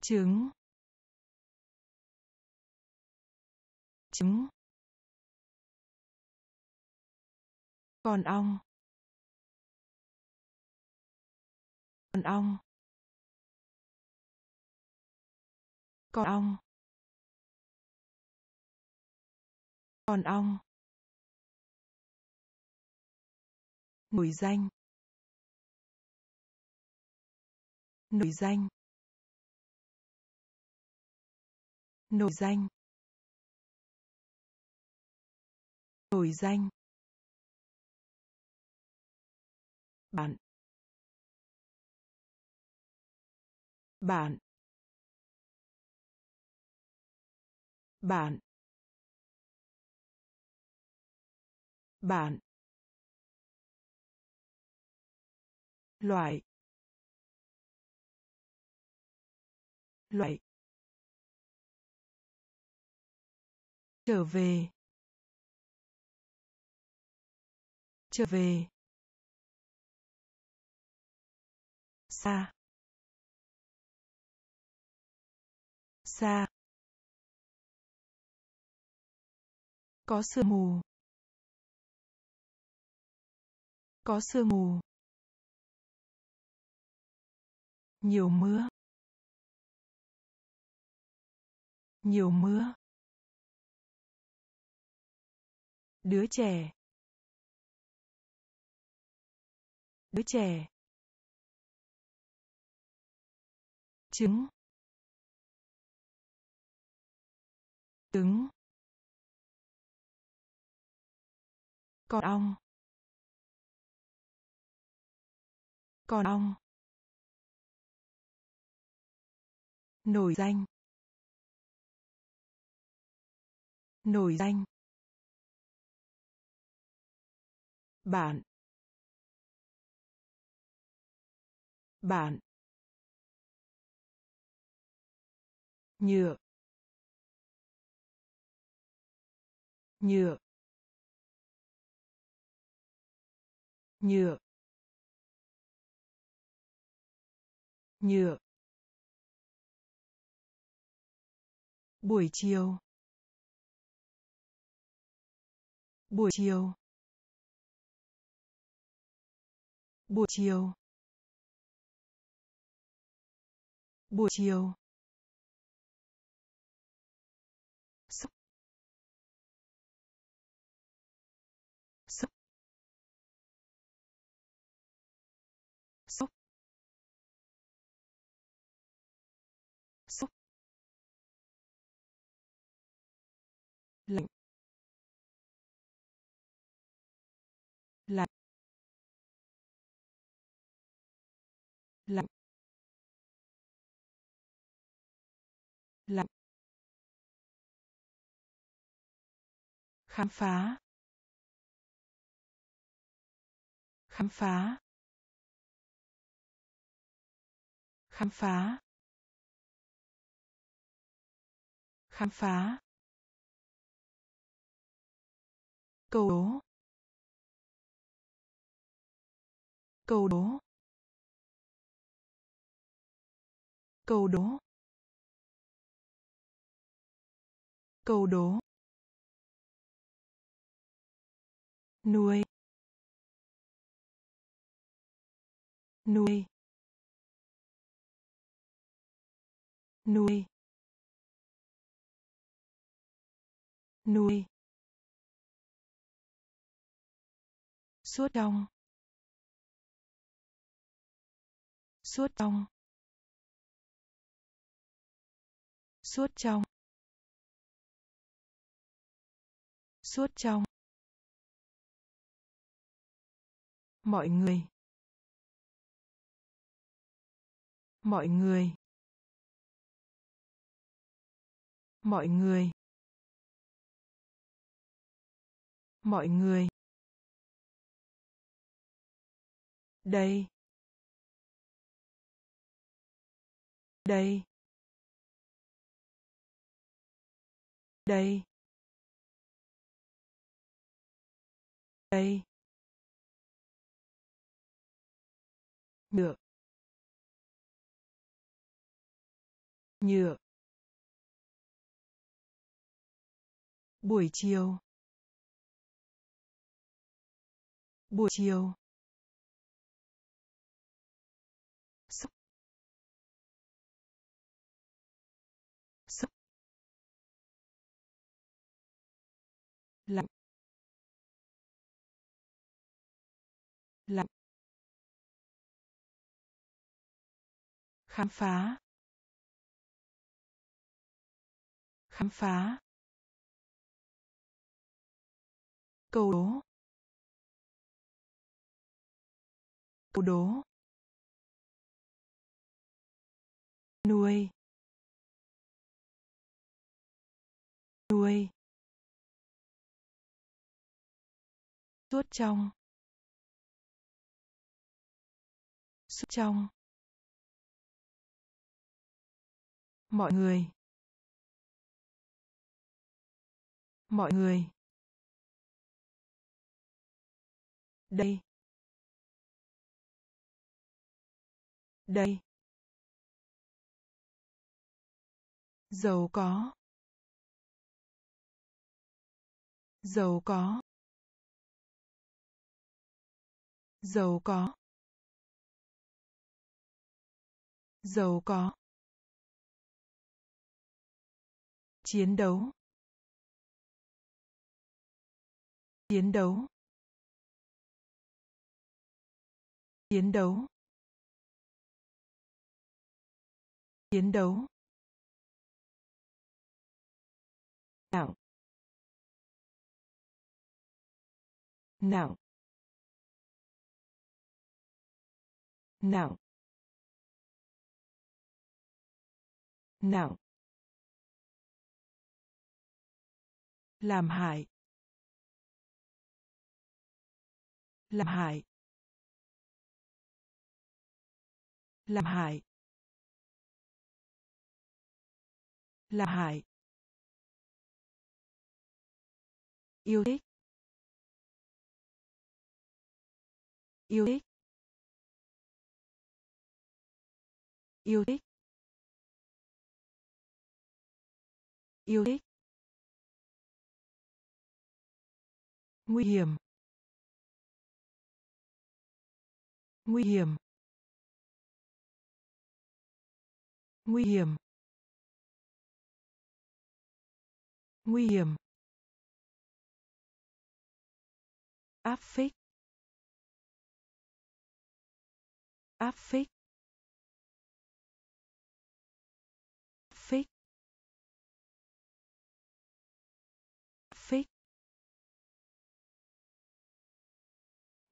Trứng. Trứng. Còn ong. Còn ong. Con ong. Con ong. Nổi danh. Nổi danh. Nổi danh. Nổi danh. Bạn. Bạn. Bạn. Bạn. Loại. Loại. Trở về. Trở về. Xa. Xa. Có sương mù. Có sương mù. Nhiều mưa nhiều mưa đứa trẻ. Đứa trẻ. Trứng. Trứng. Con ong. Con ong. Nổi danh. Nổi danh. Bạn. Bạn. Nhựa. Nhựa. Nhựa. Nhựa. Buổi chiều. Buổi chiều. Buổi chiều. Buổi chiều. Lạnh lạnh lạnh khám phá. Khám phá. Khám phá. Khám phá. Cầu đố. Cầu đố. Cầu đố. Cầu đố. Nuôi. Nuôi. Nuôi. Nuôi. Suốt trong suốt trong. Suốt trong. Suốt trong. Mọi người. Mọi người. Mọi người. Mọi người. Đây. Đây. Đây. Đây. Nhựa. Nhựa. Buổi chiều. Buổi chiều. Lặng khám phá. Khám phá. Câu đố. Câu đố. Nuôi. Nuôi. Suốt trong. Suốt trong. Mọi người. Mọi người. Đây. Đây. Giàu có. Giàu có. Giàu có. Giàu có. Chiến đấu. Chiến đấu. Chiến đấu. Chiến đấu. Nặng nặng nặng nặng làm hại. Làm hại. Làm hại. Làm hại. Yêu thích. Yêu thích. Yêu thích. Yêu thích. Nguy hiểm. Nguy hiểm. Nguy hiểm. Nguy hiểm. Áp phích. Áp phích. phích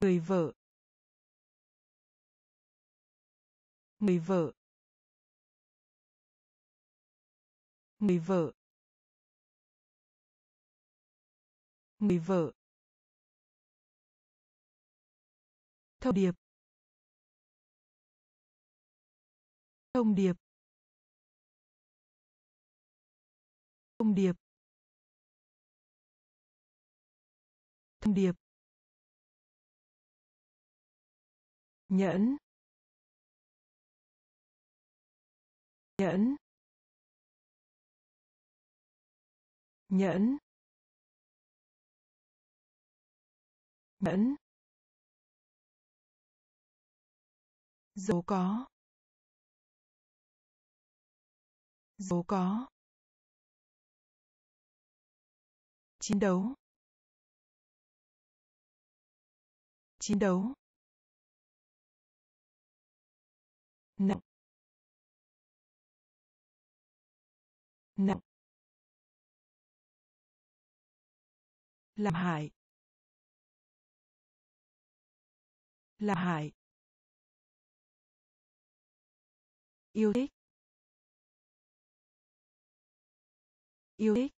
người vợ. Người vợ. Người vợ. Người vợ. Thông điệp. Thông điệp. Thông điệp. Thông điệp. Nhẫn. Nhẫn. Nhẫn. Nhẫn. Giàu có. Giàu có. Chiến đấu. Chiến đấu. Nặng. Nặng. Làm hại. Làm hại. Yêu thích. Yêu thích.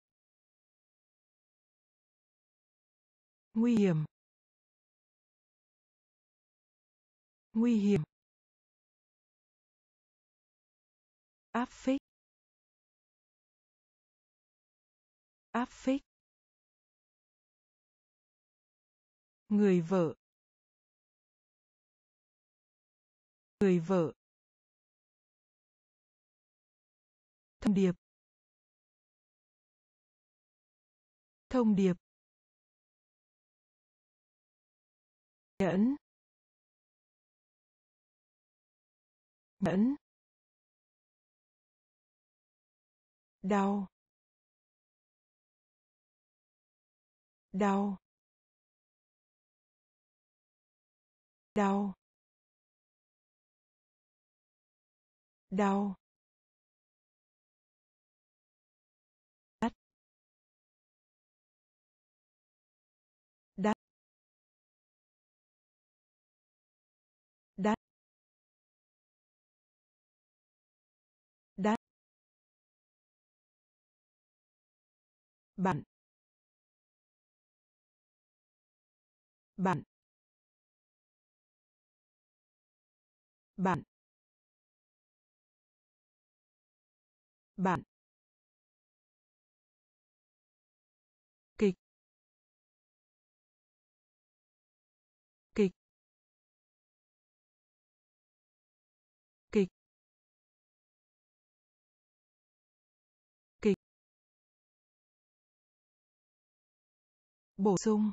Nguy hiểm. Nguy hiểm. Áp phích. Áp phích. Người vợ. Người vợ. Thông điệp. Thông điệp. Nhẫn. Nhẫn. Đau. Đau. Đau. Đau. Bạn bạn bạn bạn bổ sung.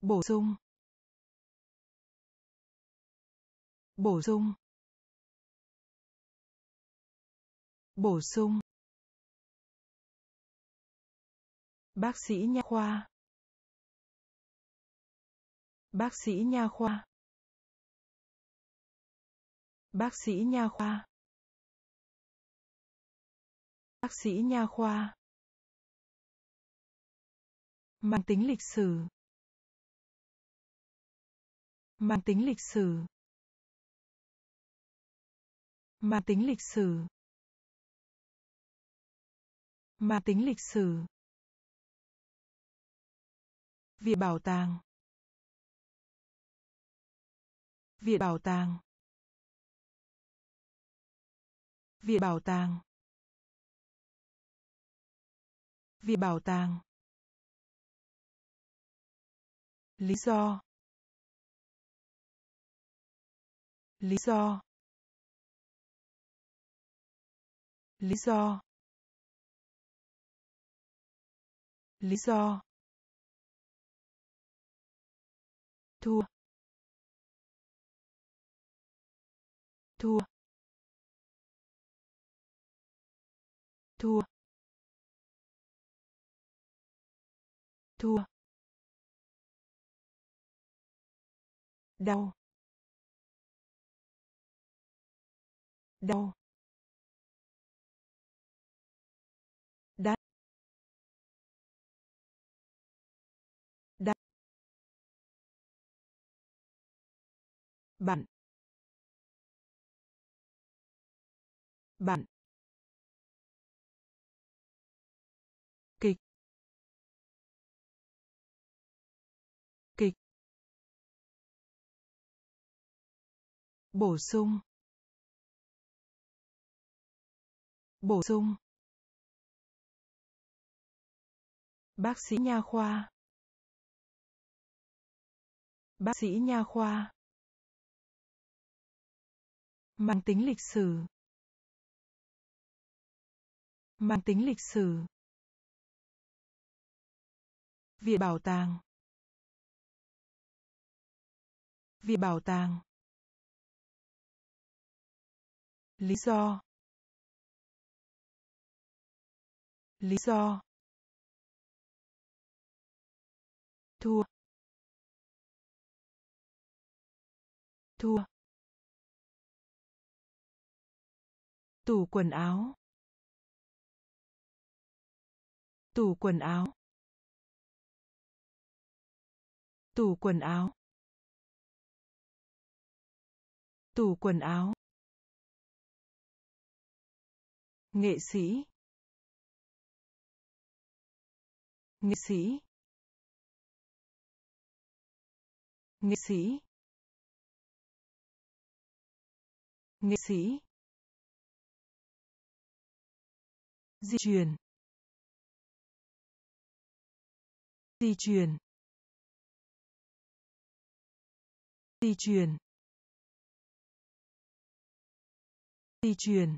Bổ sung. Bổ sung. Bổ sung. Bác sĩ nha khoa. Bác sĩ nha khoa. Bác sĩ nha khoa. Bác sĩ nha khoa mang tính lịch sử. Mang tính lịch sử. Mang tính lịch sử. Mang tính lịch sử. Viện bảo tàng. Viện bảo tàng. Viện bảo tàng. Viện bảo tàng. Lý do. Lý do. Lý do. Lý do. Thua. Thua. Thua. Thua. Đau. Đau. Đắt đắt bạn. Bạn. Bổ sung. Bổ sung. Bác sĩ nha khoa. Bác sĩ nha khoa. Mang tính lịch sử. Mang tính lịch sử. Viện bảo tàng. Viện bảo tàng lý do. Lý do. Thua. Thua. Tủ quần áo. Tủ quần áo. Tủ quần áo. Tủ quần áo. Nghệ sĩ. Nghệ sĩ. Nghệ sĩ. Nghệ sĩ. Di chuyển di chuyển di chuyển di chuyển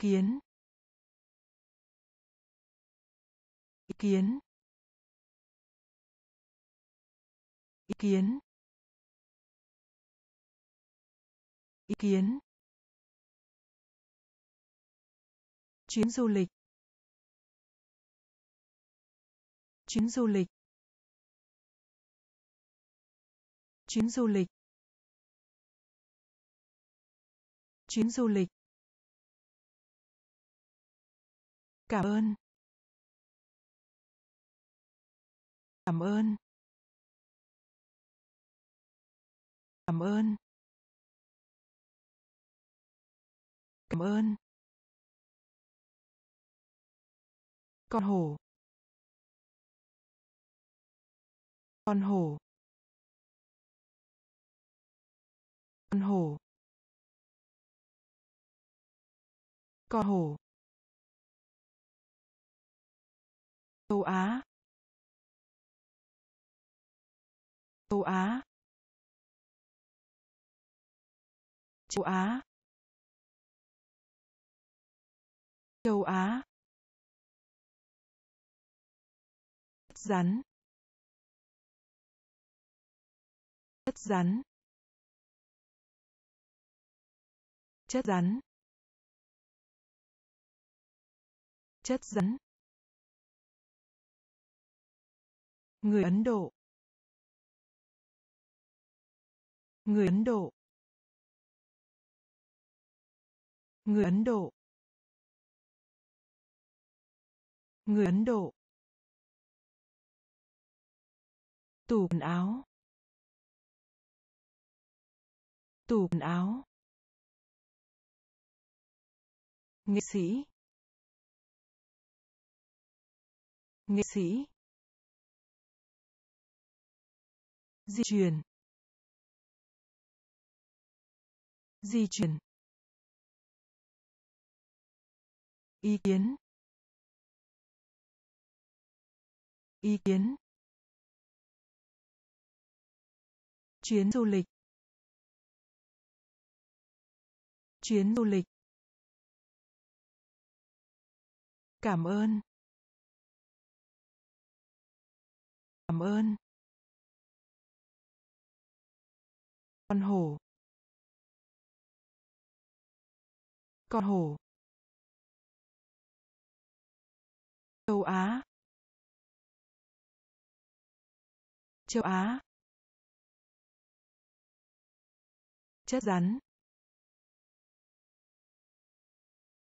kiến. Ý kiến. Ý kiến. Ý kiến. Chuyến du lịch. Chuyến du lịch. Chuyến du lịch. Chuyến du lịch. Cảm ơn. Cảm ơn. Cảm ơn. Cảm ơn. Con hổ. Con hổ. Con hổ. Con hổ. Châu á. Châu á. Châu á. Châu á. Chất rắn. Chất rắn. Chất rắn. Chất rắn. Người ấn độ. Người ấn độ. Người ấn độ. Người ấn độ. Tủ quần áo. Tủ quần áo. Nghệ sĩ. Nghệ sĩ. Di chuyển. Di chuyển. Ý kiến. Ý kiến. Chuyến du lịch. Chuyến du lịch. Cảm ơn. Cảm ơn. Con hổ. Con hổ. Châu á. Châu á. Chất rắn.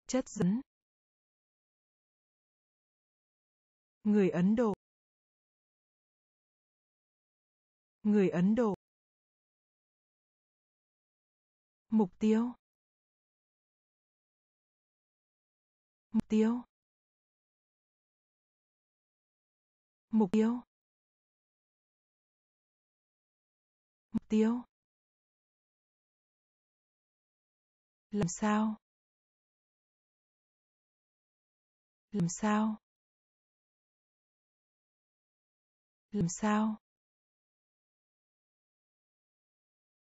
Chất rắn. Người ấn độ. Người ấn độ. Mục tiêu. Mục tiêu. Mục tiêu. Mục tiêu. Làm sao? Làm sao? Làm sao?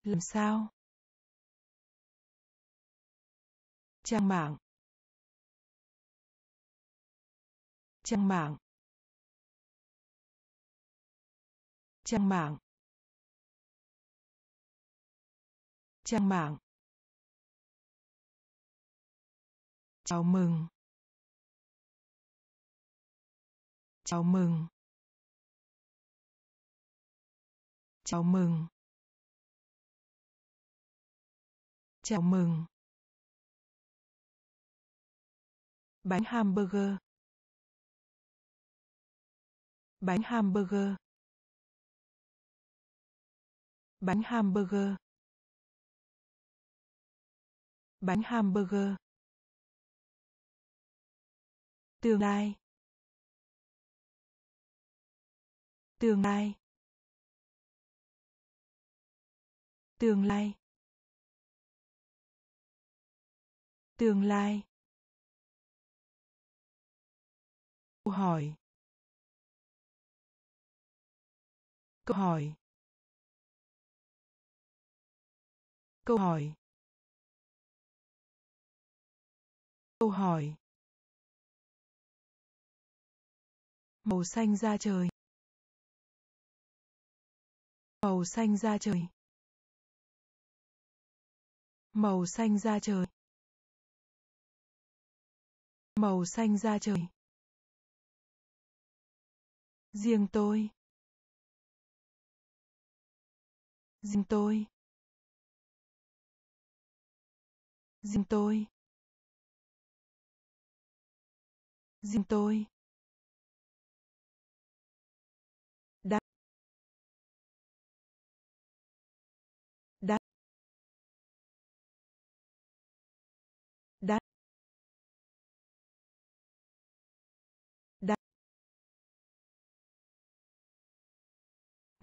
Làm sao? Trang mạng. Trang mạng. Trang mạng. Trang mạng. Chào mừng. Chào mừng. Chào mừng. Chào mừng. Bánh hamburger. Bánh hamburger. Bánh hamburger. Bánh hamburger. Tương lai. Tương lai. Tương lai. Tương lai. Câu hỏi. Câu hỏi. Câu hỏi. Câu hỏi. Màu xanh da trời. Màu xanh da trời. Màu xanh da trời. Màu xanh da trời riêng tôi. Riêng tôi. Riêng tôi. Riêng tôi.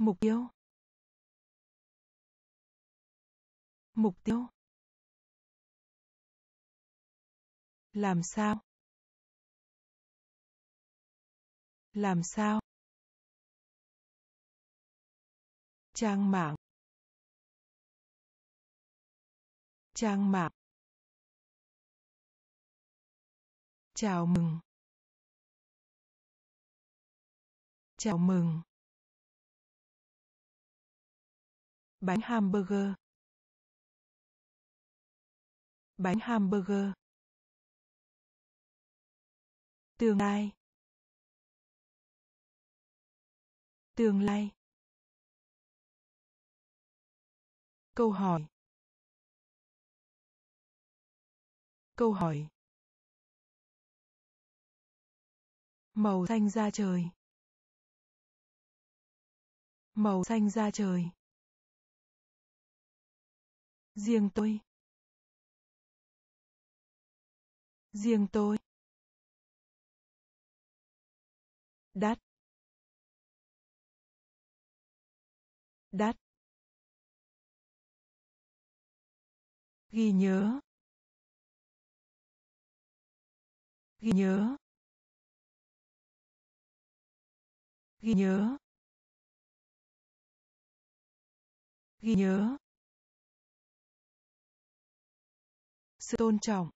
Mục tiêu. Mục tiêu. Làm sao? Làm sao? Trang mạng. Trang mạng. Chào mừng. Chào mừng. Bánh hamburger. Bánh hamburger. Tương lai. Tương lai. Câu hỏi. Câu hỏi. Màu xanh da trời. Màu xanh da trời riêng tôi. Riêng tôi. Đắt. Đắt. Ghi nhớ. Ghi nhớ. Ghi nhớ. Ghi nhớ. Sự tôn trọng.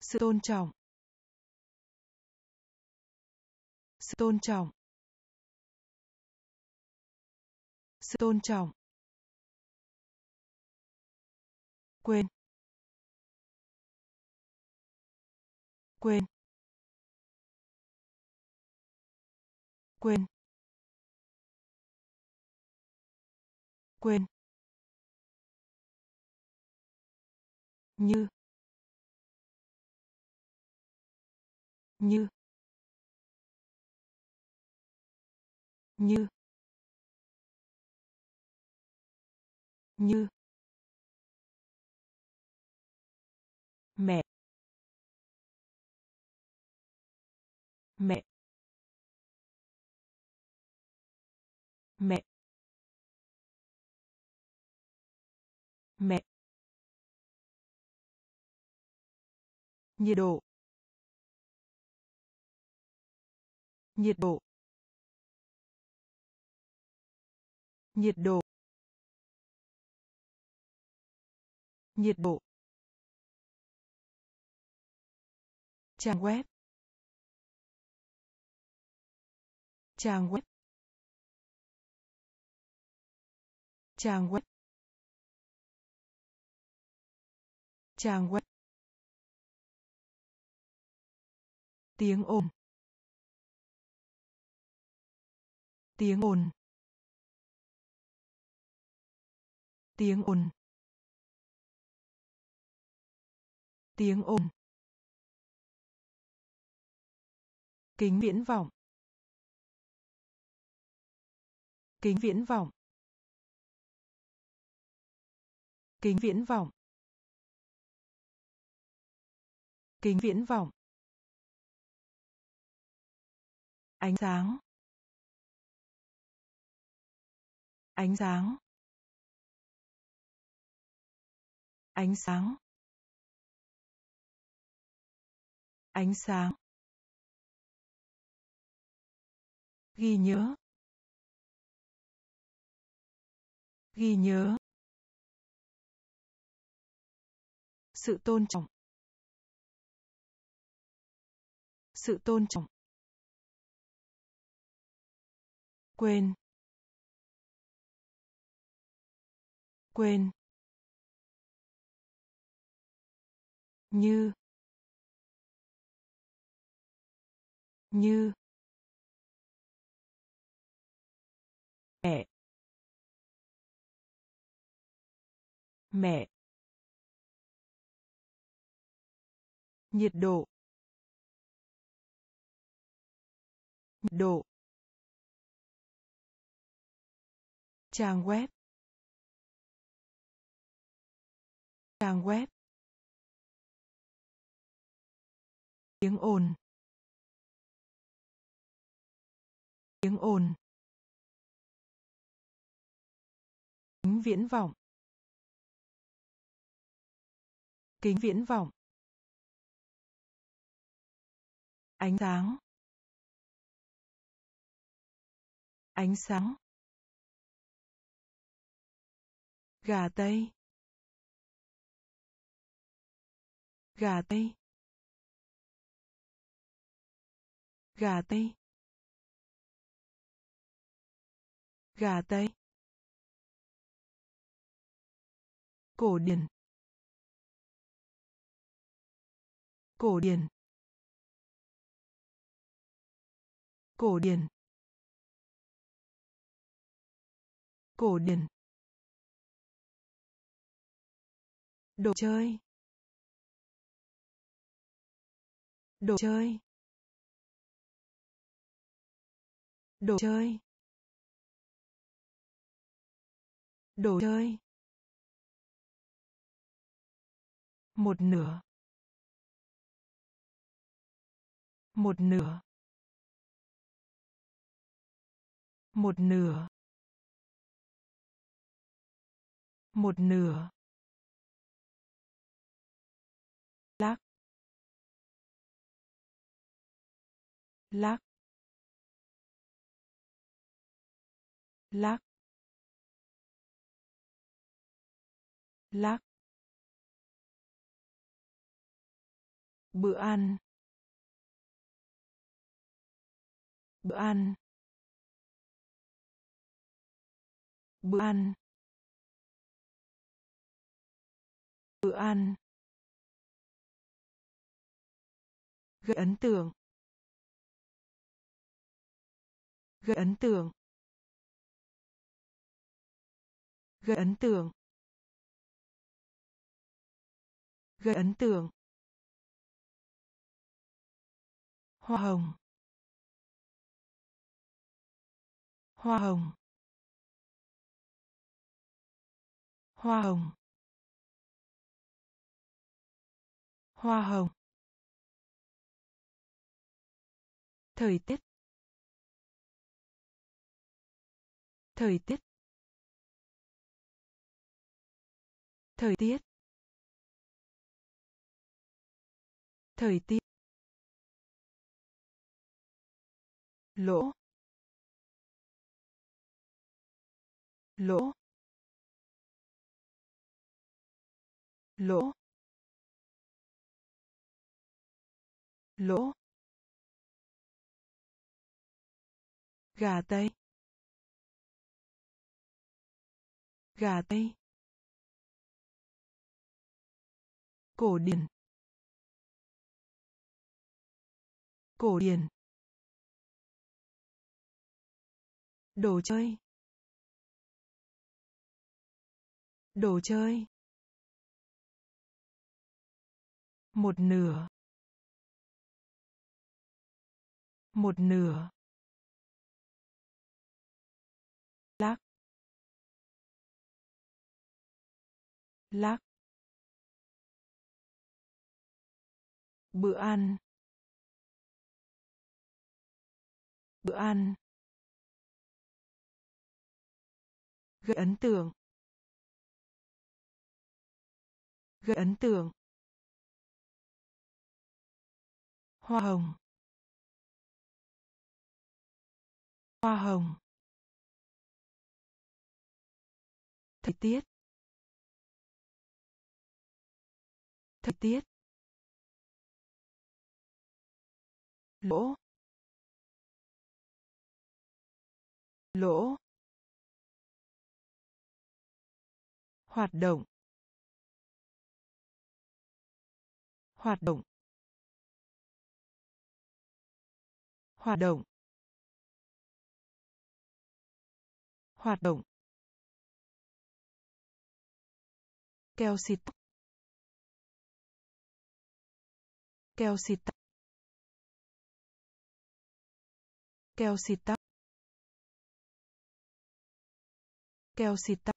Sự tôn trọng. Sự tôn trọng. Sự tôn trọng. Quên. Quên. Quên. Quên. Như. Như. Như. Như. Mẹ. Mẹ. Mẹ. Mẹ. Nhiệt độ nhiệt độ nhiệt độ nhiệt độ. Trang web trang web trang web trang web. Tiếng ồn. Tiếng ồn. Tiếng ồn. Tiếng ồn. Kính viễn vọng. Kính viễn vọng. Kính viễn vọng. Kính viễn vọng. Ánh sáng. Ánh sáng. Ánh sáng. Ánh sáng. Ghi nhớ. Ghi nhớ. Sự tôn trọng. Sự tôn trọng. Quên. Quên. Như. Như. Mẹ. Mẹ. Nhiệt độ. Nhiệt độ. Trang web. Trang web. Tiếng ồn. Tiếng ồn. Kính viễn vọng. Kính viễn vọng. Ánh sáng. Ánh sáng. Gà tây. Gà tây. Gà tây. Gà tây. Cổ điển. Cổ điển. Cổ điển. Cổ điển. Đồ chơi. Đồ chơi. Đồ chơi. Đồ chơi. Một nửa. Một nửa. Một nửa. Một nửa. Lắc. Lắc. Lắc. Bữa ăn. Bữa ăn. Bữa ăn. Bữa ăn. Gây ấn tượng. Gây ấn tượng. Gây ấn tượng. Gây ấn tượng. Hoa hồng. Hoa hồng. Hoa hồng. Hoa hồng. Thời tiết. Thời tiết. Thời tiết. Thời tiết. Lỗ. Lỗ. Lỗ. Lỗ. Gà tây. Gà tây. Cổ điển. Cổ điển. Đồ chơi. Đồ chơi. Một nửa. Một nửa. Lắc. Bữa ăn. Bữa ăn. Gây ấn tượng. Gây ấn tượng. Hoa hồng. Hoa hồng. Thời tiết. Thời tiết lỗ. Lỗ. Hoạt động. Hoạt động. Hoạt động. Hoạt động. Keo xịt. tóc keo xịt tóc. Keo xịt tóc. Keo xịt tóc.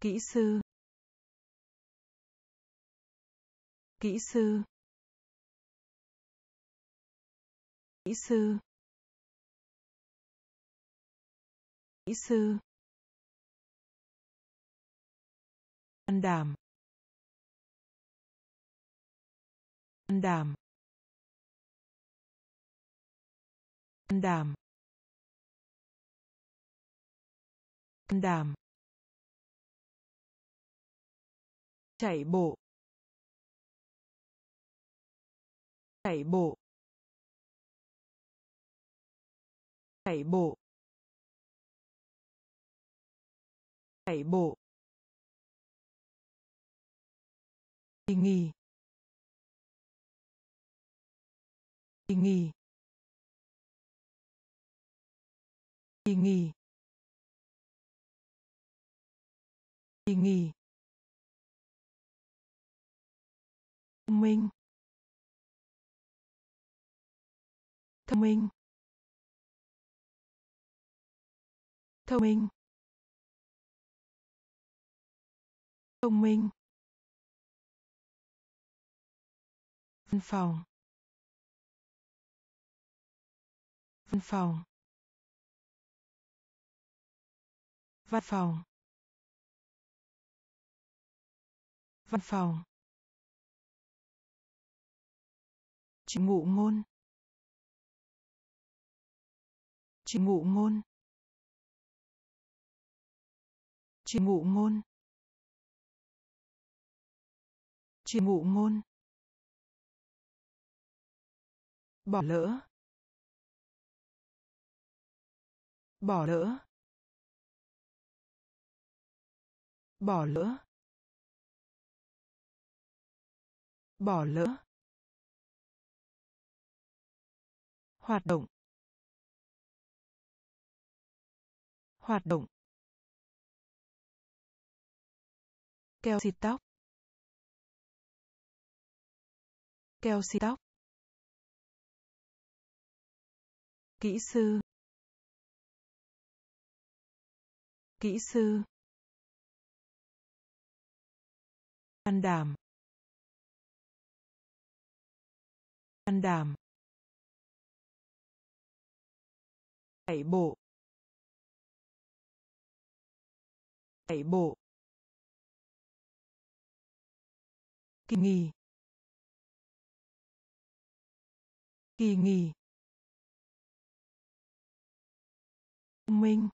Kỹ sư. Kỹ sư. Kỹ sư. Kỹ sư. Can đảm. Đảm can đảm can đảm chạy bộ. Chạy bộ. Chạy bộ. Chạy bộ. Kỳ nghỉ. Kỳ nghỉ. Kỳ nghỉ. Kỳ nghỉ. Thông minh. Thông minh. Thông minh. Thông minh. Văn phòng. Văn phòng. Văn phòng. Văn phòng. Chị ngụ ngôn. Chị ngụ ngôn. Chị ngụ ngôn. Chị ngụ ngôn. Bỏ lỡ. Bỏ lỡ. Bỏ lỡ. Bỏ lỡ. Hoạt động. Hoạt động. Keo xịt tóc. Keo xịt tóc. Kỹ sư. Kỹ sư. Can đảm. Can đảm. Chạy bộ. Chạy bộ. Kỳ nghỉ. Kỳ nghỉ. Thông minh.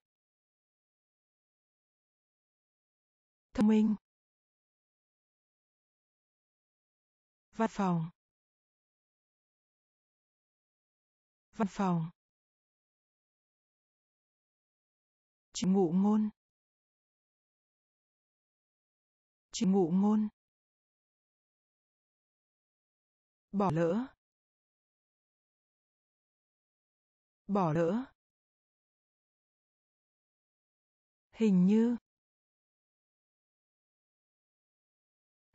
Thông minh. Văn phòng. Văn phòng. Chuyện ngụ ngôn chuyện ngụ ngôn bỏ lỡ. Bỏ lỡ. Hình như.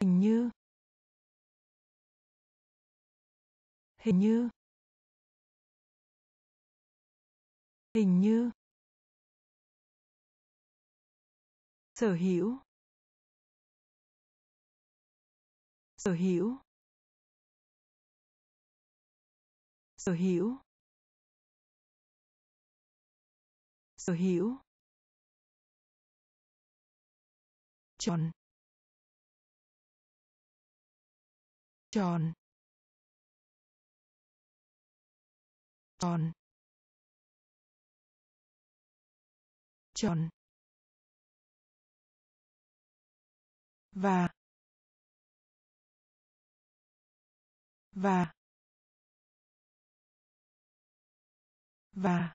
Hình như. Hình như. Hình như. Sở hữu. Sở hữu. Sở hữu. Sở hữu. Tròn tròn. Tròn. Tròn. Và. Và. Và.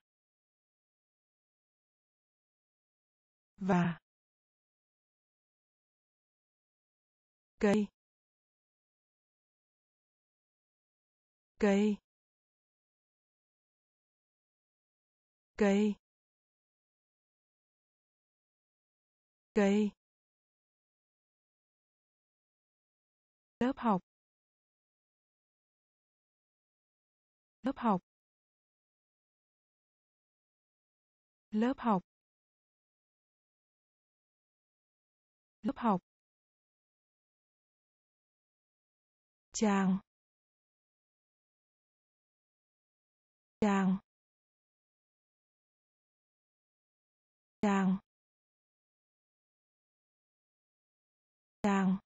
Và. Cây. Cây. Cây. Cây. Lớp học. Lớp học. Lớp học. Lớp học. Chàng. Trang trang trang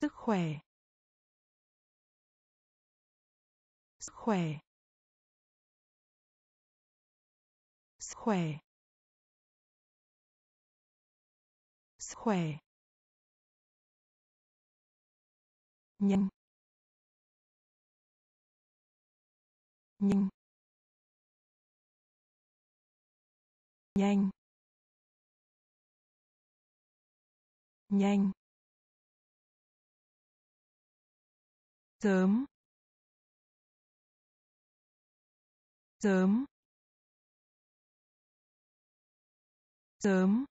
sức khỏe. Sức khỏe. Sức khỏe. Sức khỏe. Nhanh. Nhanh nhanh nhanh. Sớm. Sớm. Sớm.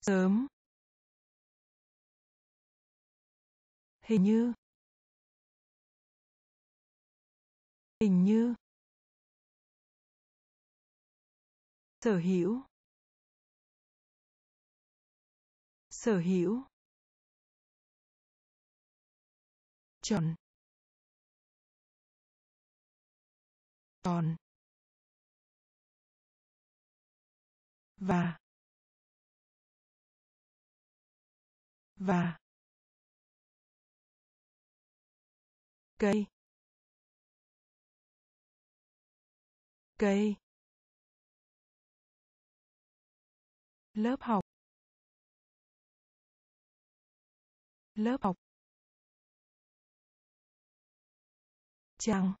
Sớm. Hình như hình như. Sở hữu. Sở hữu. Tròn tròn và. Và. Cây. Cây. Lớp học. Lớp học. Chàng,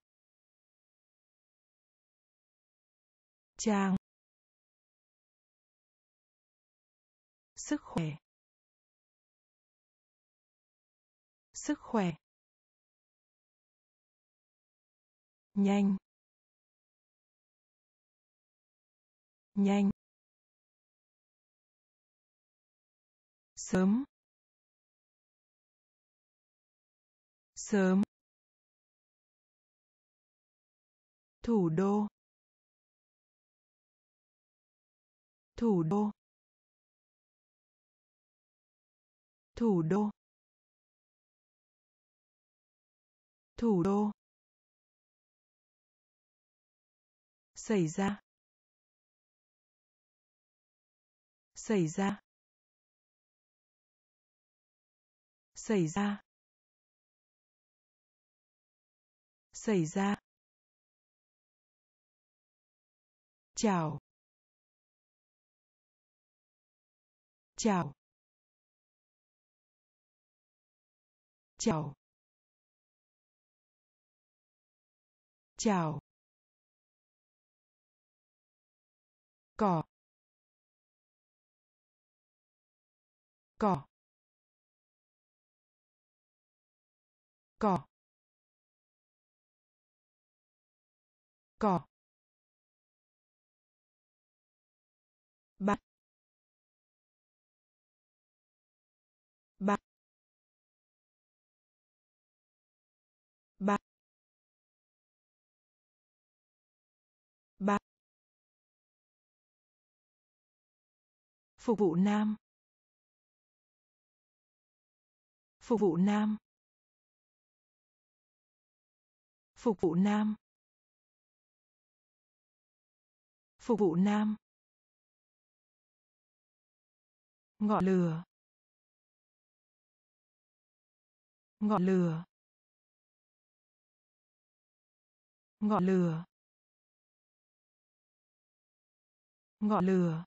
chàng, sức khỏe. Sức khỏe. Nhanh. Nhanh. Sớm. Sớm. Thủ đô. Thủ đô. Thủ đô. Thủ đô. Xảy ra. Xảy ra? Xảy ra. Xảy ra. Chào. Chào. Chào. Chào. Cỏ. Cỏ. Cỏ. Cỏ. Bắt bắt bắt bắt phục vụ nam. Phục vụ nam. Phục vụ nam. Phục vụ nam. Ngọn lửa. Ngọn lửa. Ngọn lửa. Ngọn lửa.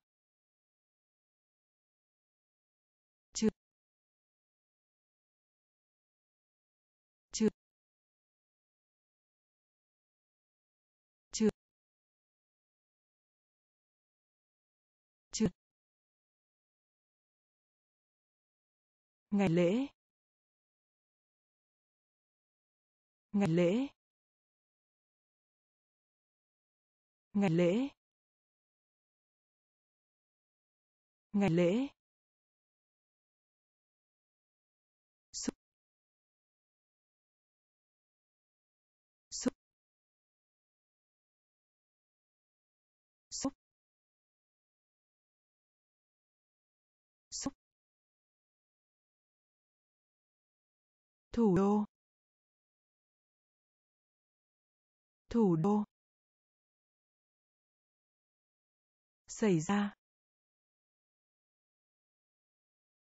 Ngày lễ. Ngày lễ. Ngày lễ. Ngày lễ. Thủ đô. Thủ đô. Xảy ra.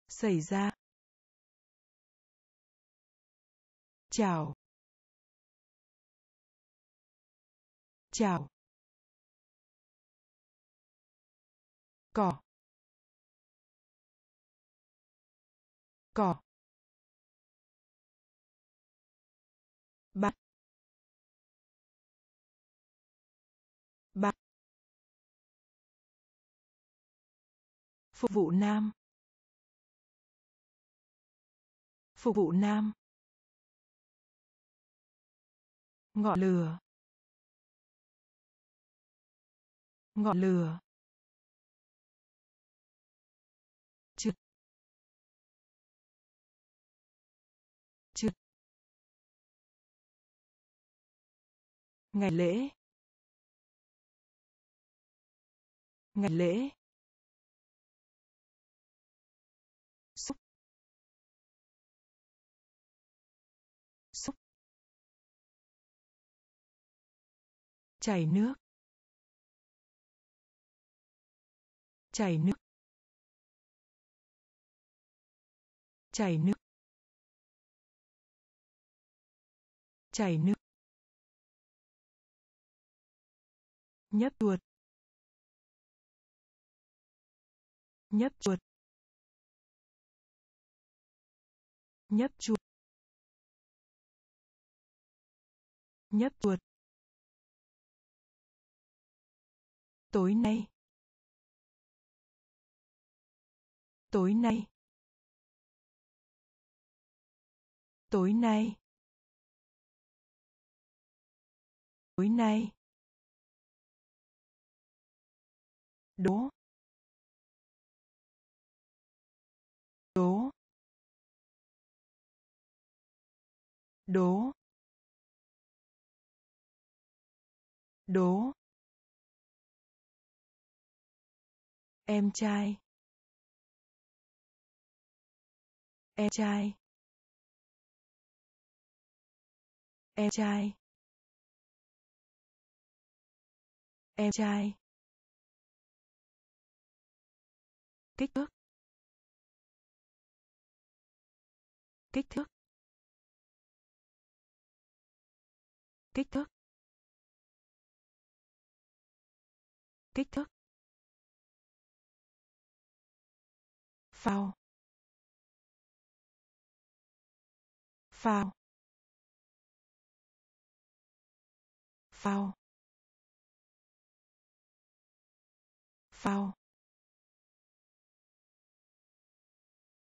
Xảy ra. Chào. Chào. Cỏ. Cỏ. Bắt bắt phục vụ nam. Phục vụ nam. Ngọn lửa. Ngọn lửa. Ngày lễ. Ngày lễ. Xúc. Xúc. Chảy nước. Chảy nước. Chảy nước. Chảy nước. Nhấp chuột. Nhấp chuột. Nhấp chuột. Nhấp chuột. Tối nay. Tối nay. Tối nay. Tối nay. Đố. Đố. Đố. Đố. Em trai. Em trai. Em trai. Em trai. Kích thước. Kích thước. Kích thước. Kích thước. Phao. Phao. Phao. Phao.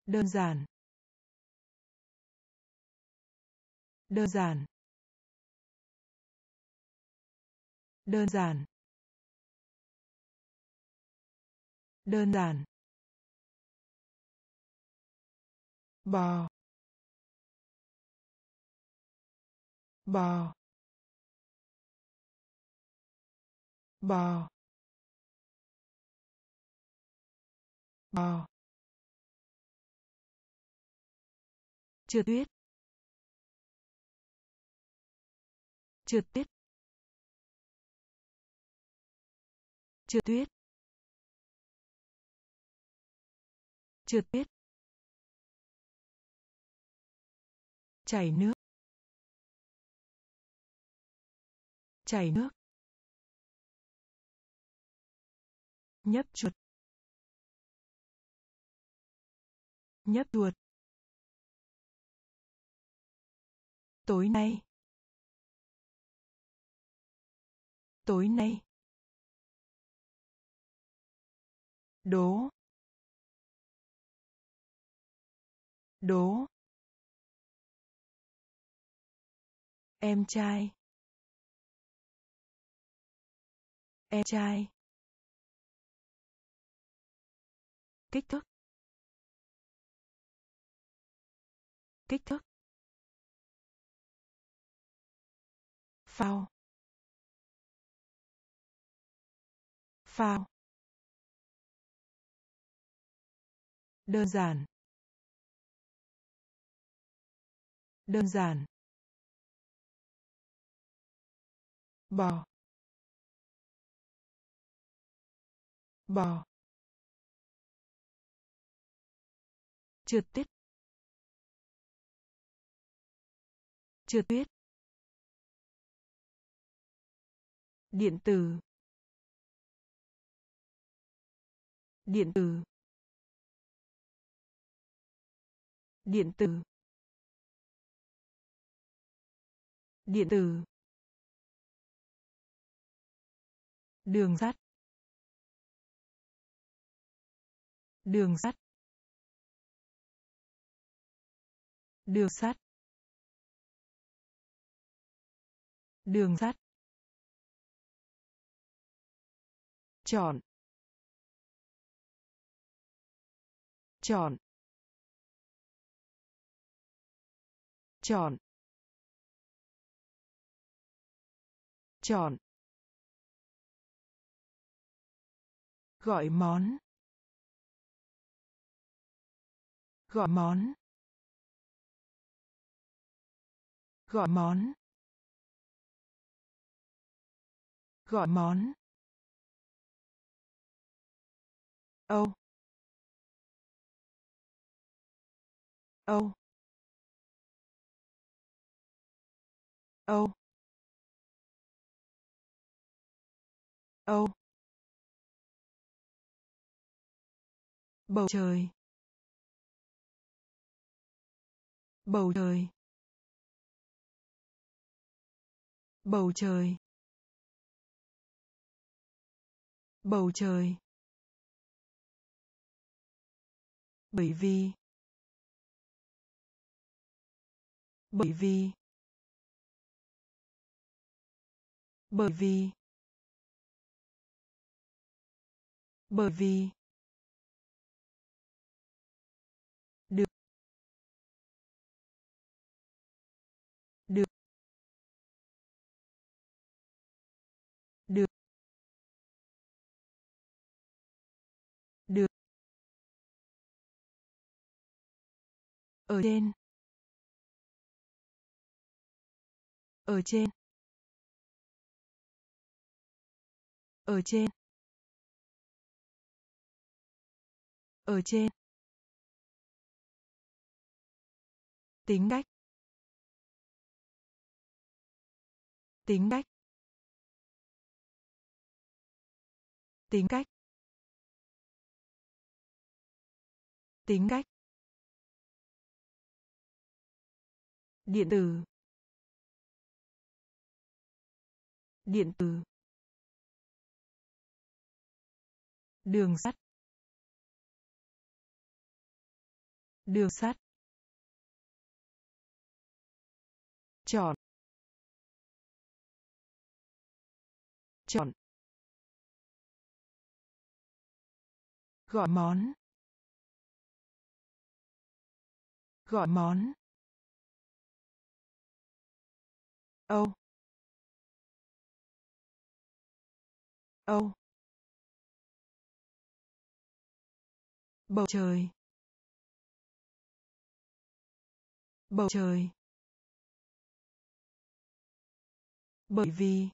Đơn giản. Đơn giản. Đơn giản. Đơn giản. Bò. Bò. Bò. Bò. Trượt tuyết. Trượt tuyết. Trượt tuyết. Trượt tuyết. Chảy nước. Chảy nước. Nhấp chuột. Nhấp chuột tối nay. Tối nay. Đố. Đố. Em trai. Em trai. Kích thước. Kích thước. Phao. Phao. Đơn giản. Đơn giản. Bò bò trượt tuyết. Trượt tuyết. Điện tử. Điện tử. Điện tử. Điện tử. Đường sắt. Đường sắt. Đường sắt. Đường sắt. Chọn. Chọn. Chọn. Chọn. Gọi món. Gọi món. Gọi món. Gọi món. Âu. Âu. Âu. Âu. Bầu trời. Bầu trời. Bầu trời. Bầu trời. Bởi vì. Bởi vì. Bởi vì. Bởi vì. Được. Được. Được. Ở trên. Ở trên. Ở trên. Ở trên. Tính cách. Tính cách. Tính cách. Tính cách. Điện tử điện tử đường sắt đường sắt chọn chọn gọi món gọi món âu. Âu. Bầu trời. Bầu trời. Bởi vì.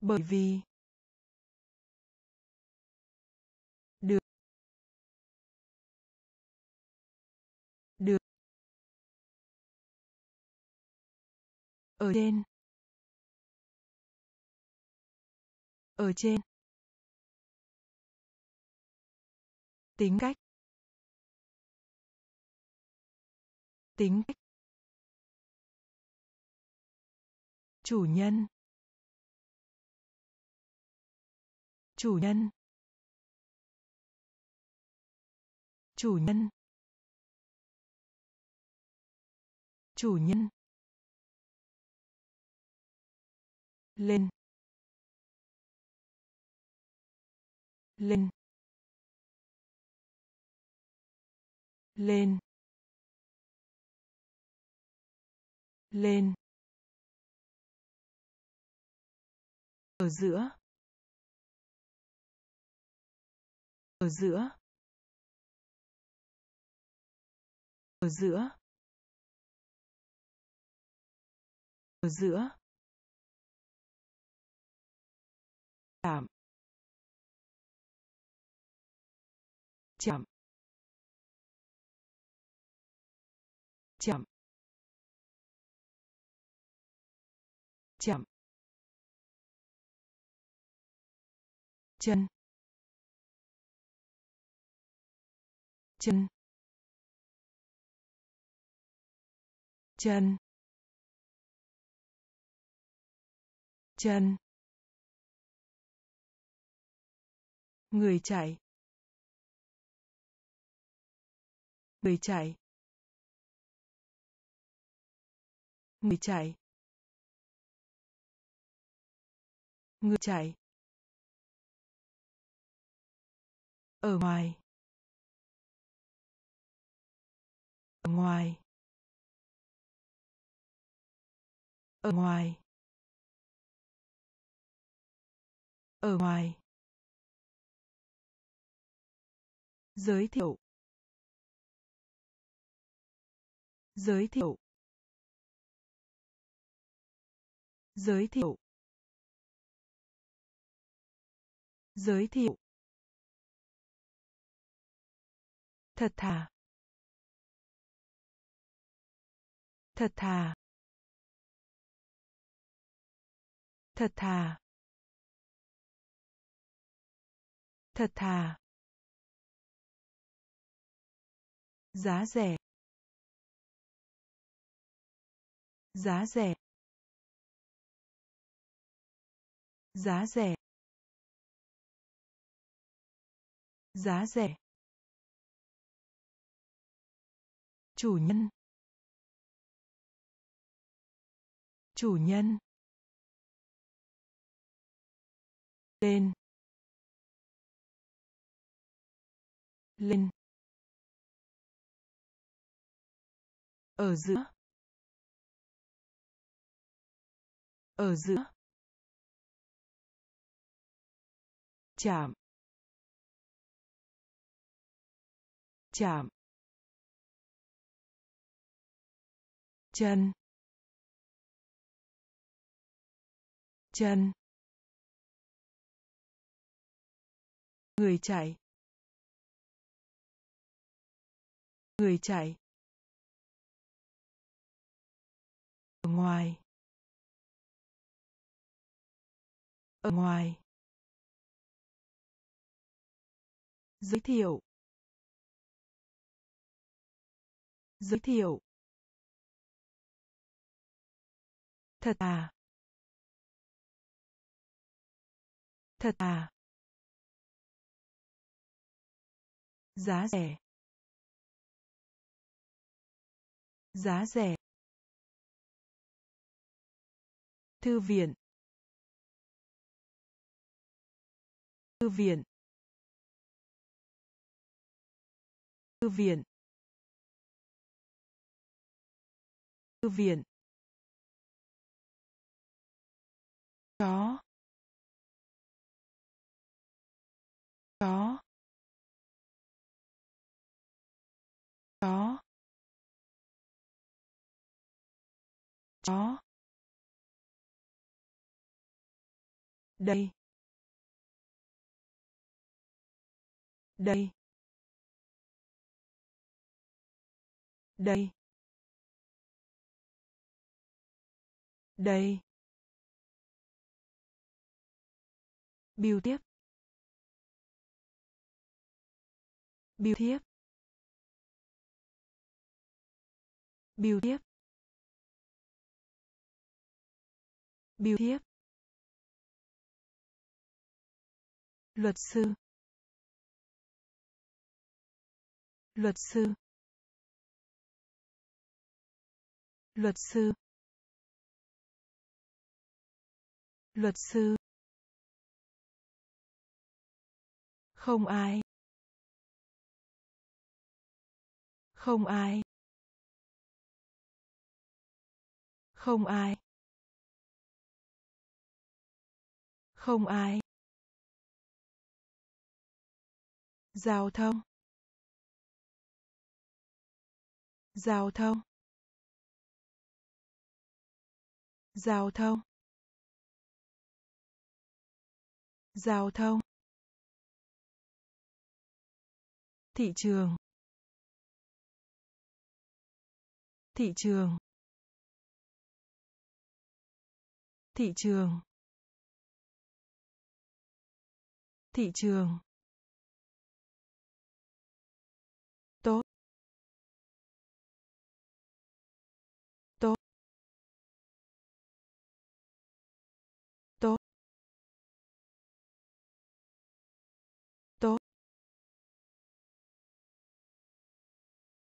Bởi vì. Ở trên. Ở trên. Tính cách. Tính cách. Chủ nhân. Chủ nhân. Chủ nhân. Chủ nhân. Lên lên lên lên. Ở giữa ở giữa ở giữa ở giữa. Chạm chạm chạm chạm chân. Chân. Chân. Chân. Người chạy. Người chạy. Người chạy. Người chạy. Ở ngoài. Ở ngoài. Ở ngoài. Ở ngoài. Giới thiệu. Giới thiệu. Giới thiệu. Giới thiệu. Thật thà. Thật thà. Thật thà. Thật thà. Giá rẻ. Giá rẻ. Giá rẻ. Giá rẻ. Chủ nhân. Chủ nhân. Lên. Lên. Ở giữa. Ở giữa. Chạm. Chạm. Chân. Chân. Người chạy. Người chạy. Ở ngoài. Ở ngoài. Giới thiệu. Giới thiệu. Thật à? Thật à? Giá rẻ. Giá rẻ. Thư viện. Thư viện. Thư viện. Thư viện. Chó chó chó chó đây. Đây. Đây. Đây. Biểu tiếp. Biểu tiếp. Biểu tiếp. Biểu tiếp. Luật sư. Luật sư. Luật sư. Luật sư. Không ai. Không ai. Không ai. Không ai. Giao thông. Giao thông. Giao thông. Giao thông. Thị trường. Thị trường. Thị trường. Thị trường.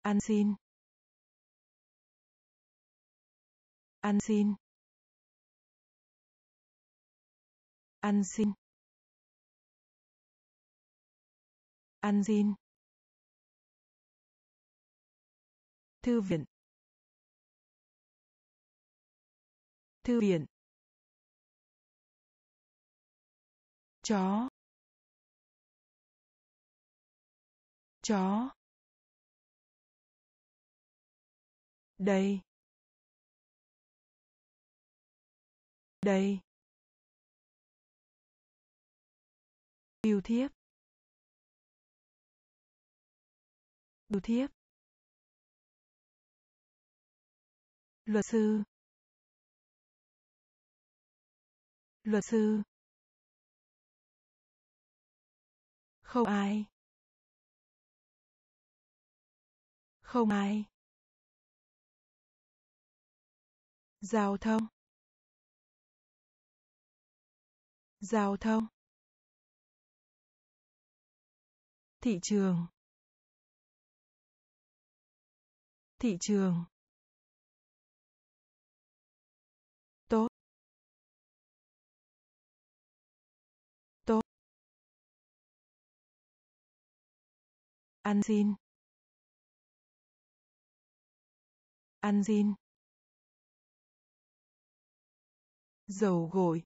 Ăn xin. Ăn xin. Ăn xin. Ăn xin. Thư viện. Thư viện. Chó. Chó. Đây đây Biêu thiếp. Biêu thiếp. Luật sư. Luật sư. Không ai. Không ai. Giao thông. Giao thông. thị trường. Thị trường. Tốt. Tốt. Ăn xin. Ăn xin. Dầu gội.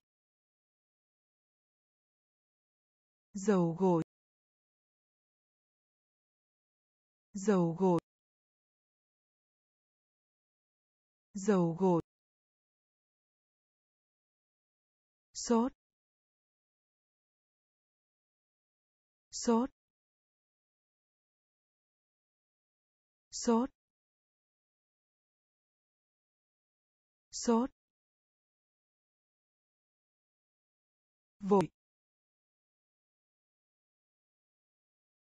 Dầu gội. Dầu gội. Dầu gội. Sốt. Sốt. Sốt. Sốt. Vội.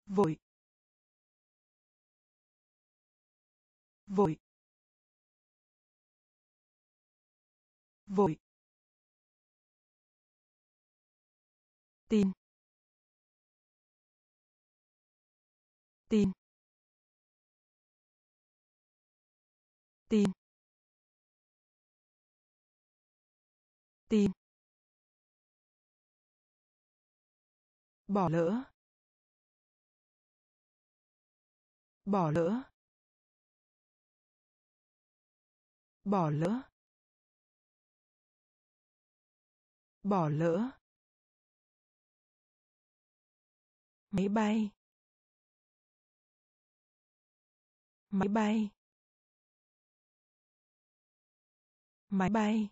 Vội. Vội. Vội. Tin. Tin. Tin. Tin. Bỏ lỡ. Bỏ lỡ. Bỏ lỡ. Bỏ lỡ. Máy bay. Máy bay. Máy bay.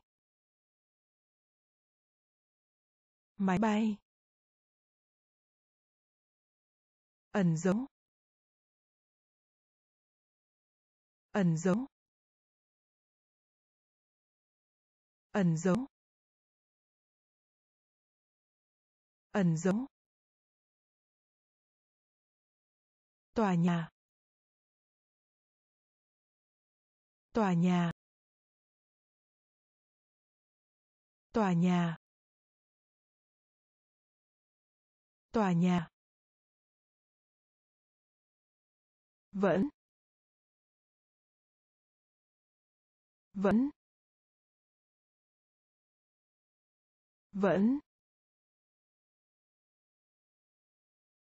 Máy bay. Ẩn dấu. Ẩn dấu. Ẩn dấu. Ẩn dấu. Tòa nhà. Tòa nhà. Tòa nhà. Tòa nhà. Vẫn vẫn vẫn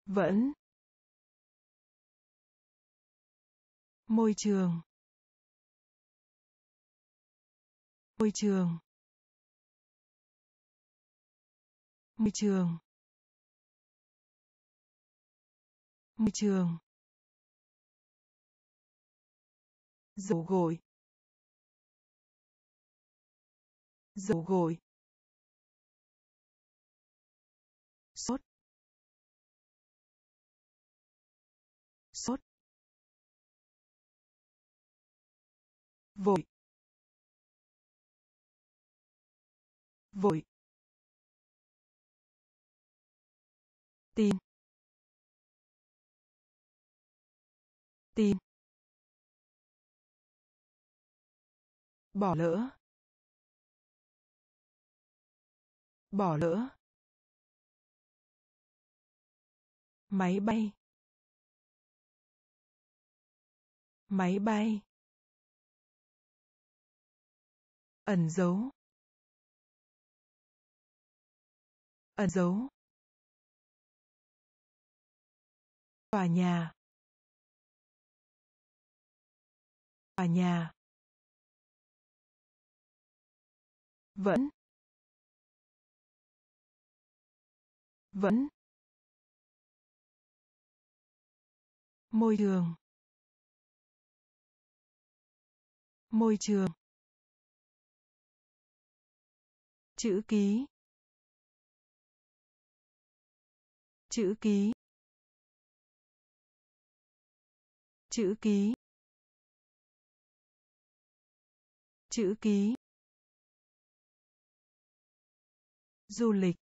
vẫn. Môi trường. Môi trường. Môi trường. Môi trường. Dầu gội. Dầu gội. Sốt. Sốt. Vội. Vội. Tin tin bỏ lỡ. bỏ lỡ. máy bay. máy bay. ẩn dấu. ẩn dấu. tòa nhà. tòa nhà. Vẫn vẫn môi trường môi trường chữ ký chữ ký chữ ký chữ ký. Du lịch.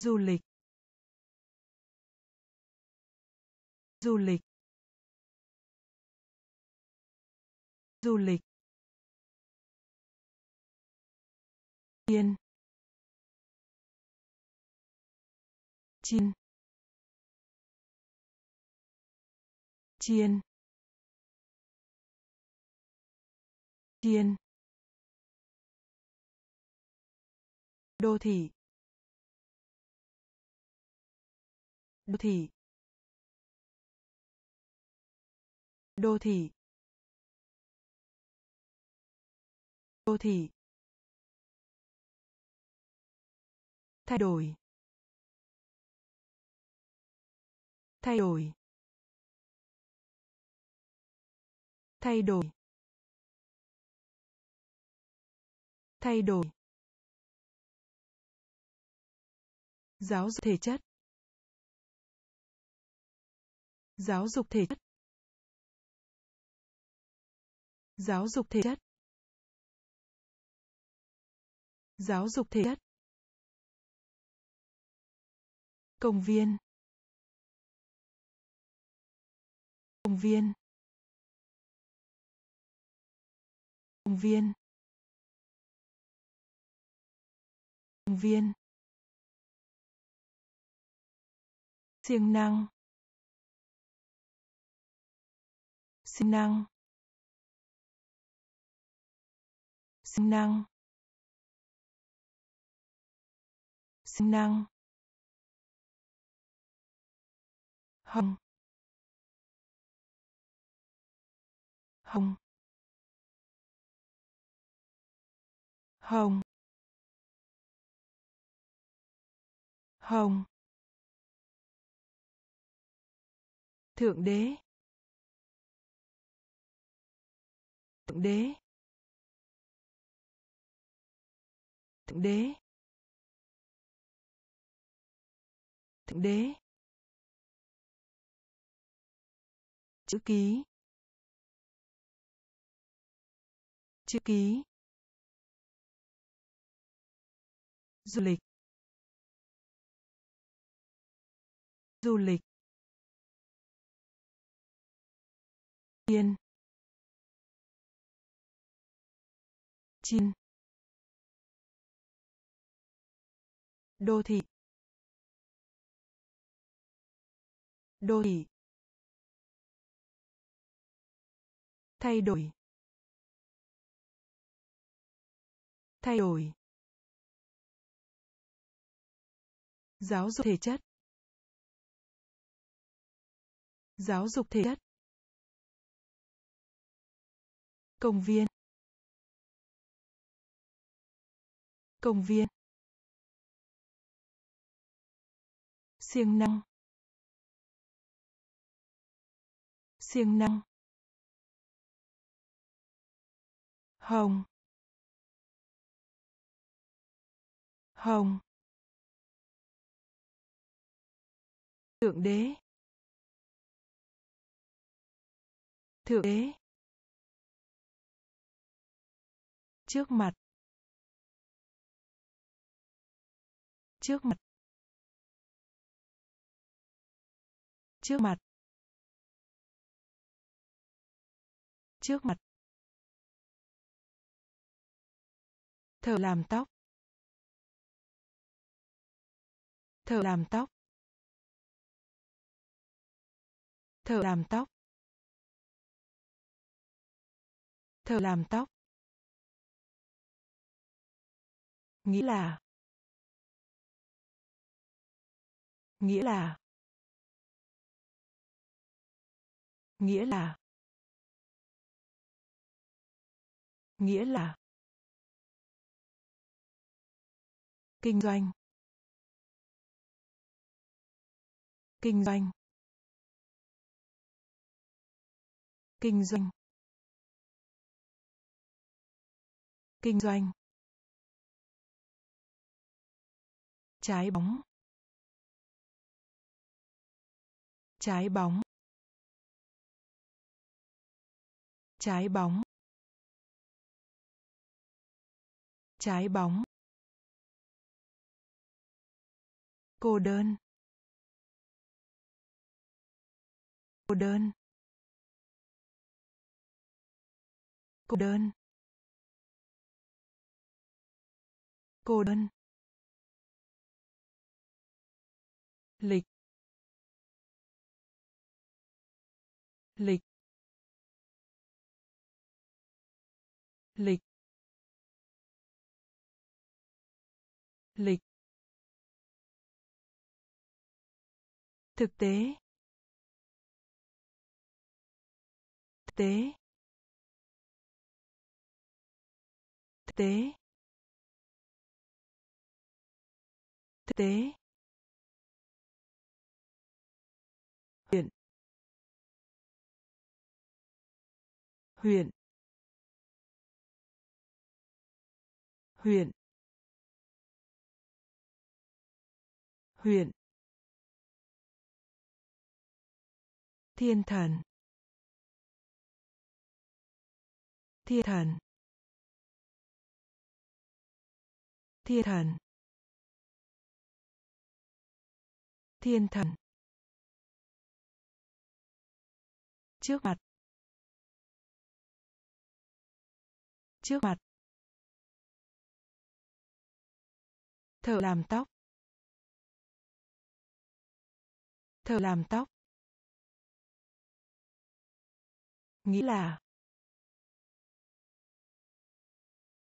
Du lịch. Du lịch. Du lịch. Tiên chiên chiên chiên đô thị. Đô thị. Đô thị. Đô thị. Thay đổi. Thay đổi. Thay đổi. Thay đổi. Giáo dục thể chất. Giáo dục thể chất. Giáo dục thể chất. Giáo dục thể chất. Công viên. Công viên. Công viên. Công viên. Siêng năng. Siêng năng. Siêng năng. Siêng năng. Hồng. Hồng. Hồng. Hồng. Thượng đế. Thượng đế. Thượng đế. Thượng đế. Chữ ký. Chữ ký. Du lịch. Du lịch. Chiên chiên đô thị. Đô thị. Thay đổi. Thay đổi. Giáo dục thể chất. Giáo dục thể chất. Công viên. Công viên. Siêng năng. Siêng năng. Hồng. Hồng. Thượng đế. Thượng đế. Trước mặt. Trước mặt. Trước mặt. Trước mặt. Thợ làm tóc. Thợ làm tóc. Thợ làm tóc. Thợ làm tóc. Nghĩa là. Nghĩa là. Nghĩa là. Nghĩa là. Kinh doanh. Kinh doanh. Kinh doanh. Kinh doanh. Trái bóng. Trái bóng. Trái bóng. Trái bóng. Cô đơn. Cô đơn. Cô đơn. Cô đơn. Lịch. Lịch. Lịch. Lịch. Thực tế. Thực tế. Thực tế. Thực tế. Huyện huyện huyện. Thiên thần. Thiên thần. Thiên thần. Thiên thần. Trước mặt. Trước mặt. Thợ làm tóc. Thợ làm tóc. Nghĩa là.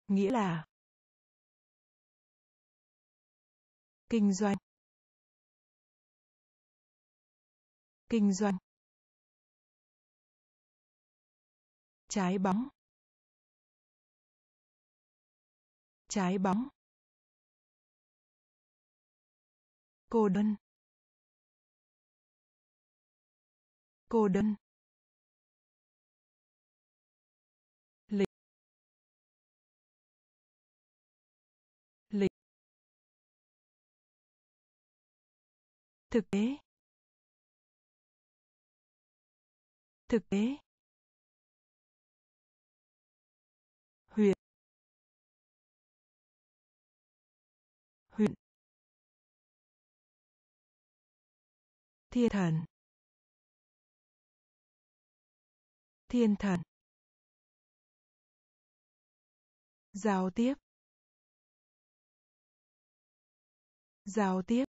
Nghĩa là. Kinh doanh. Kinh doanh. Trái bóng. Trái bóng. Cô đơn. Cô đơn. Lịch. Lịch. Thực tế. Thực tế. Thiên thần. Thiên thần. Giao tiếp. Giao tiếp.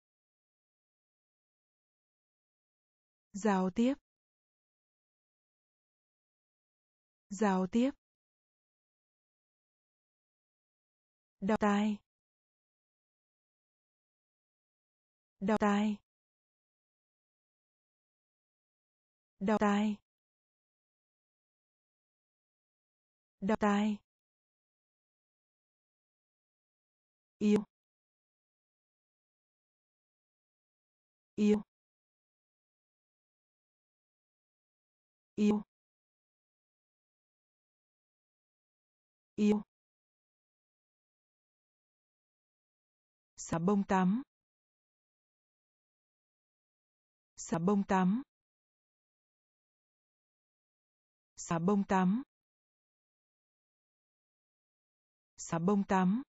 Giao tiếp. Giao tiếp. Đau tai. Đau tai. Đau tai. Đau tai. Yêu. Yêu. Yêu. Yêu. Xà bông tắm. Xà bông tắm. Xà bông tắm xà bông tắm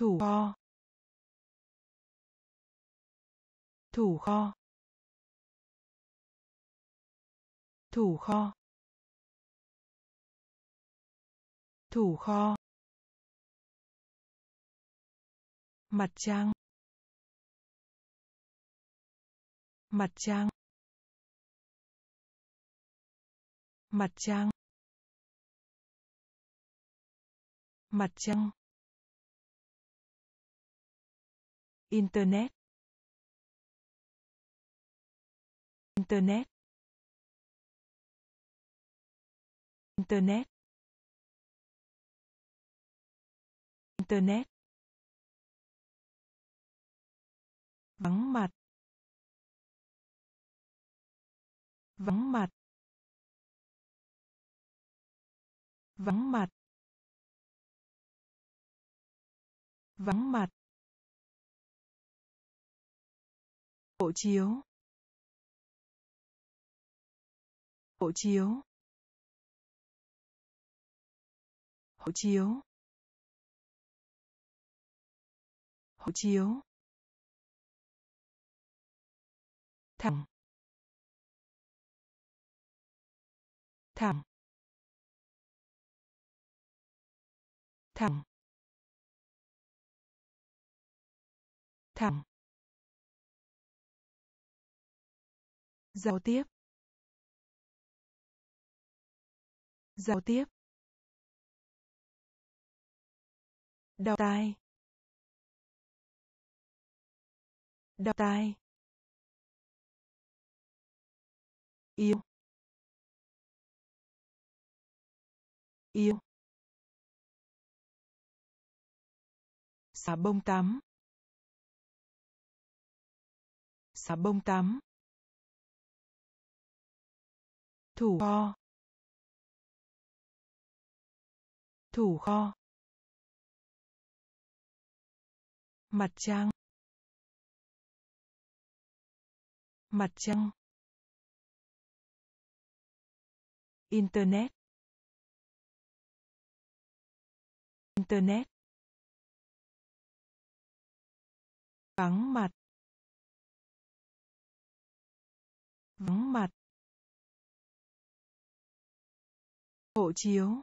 thủ kho. Thủ kho. Thủ kho. Thủ kho. Mặt trăng. Mặt trăng. Mặt trăng. Mặt trăng. Internet. Internet. Internet. Internet. Vắng mặt. Vắng mặt. Vắng mặt. Vắng mặt. Hộ chiếu. Hộ chiếu. Hộ chiếu. Hộ chiếu. Thẳng. Thẳng. Thẳng. Thẳng. Giao tiếp. Giao tiếp. Đau tai đau tai yêu. Yêu. Xà bông tắm xà bông tắm thủ kho. Thủ kho. Mặt trăng. Mặt trăng. Internet. Internet. Vắng mặt. Vắng mặt. Hộ chiếu.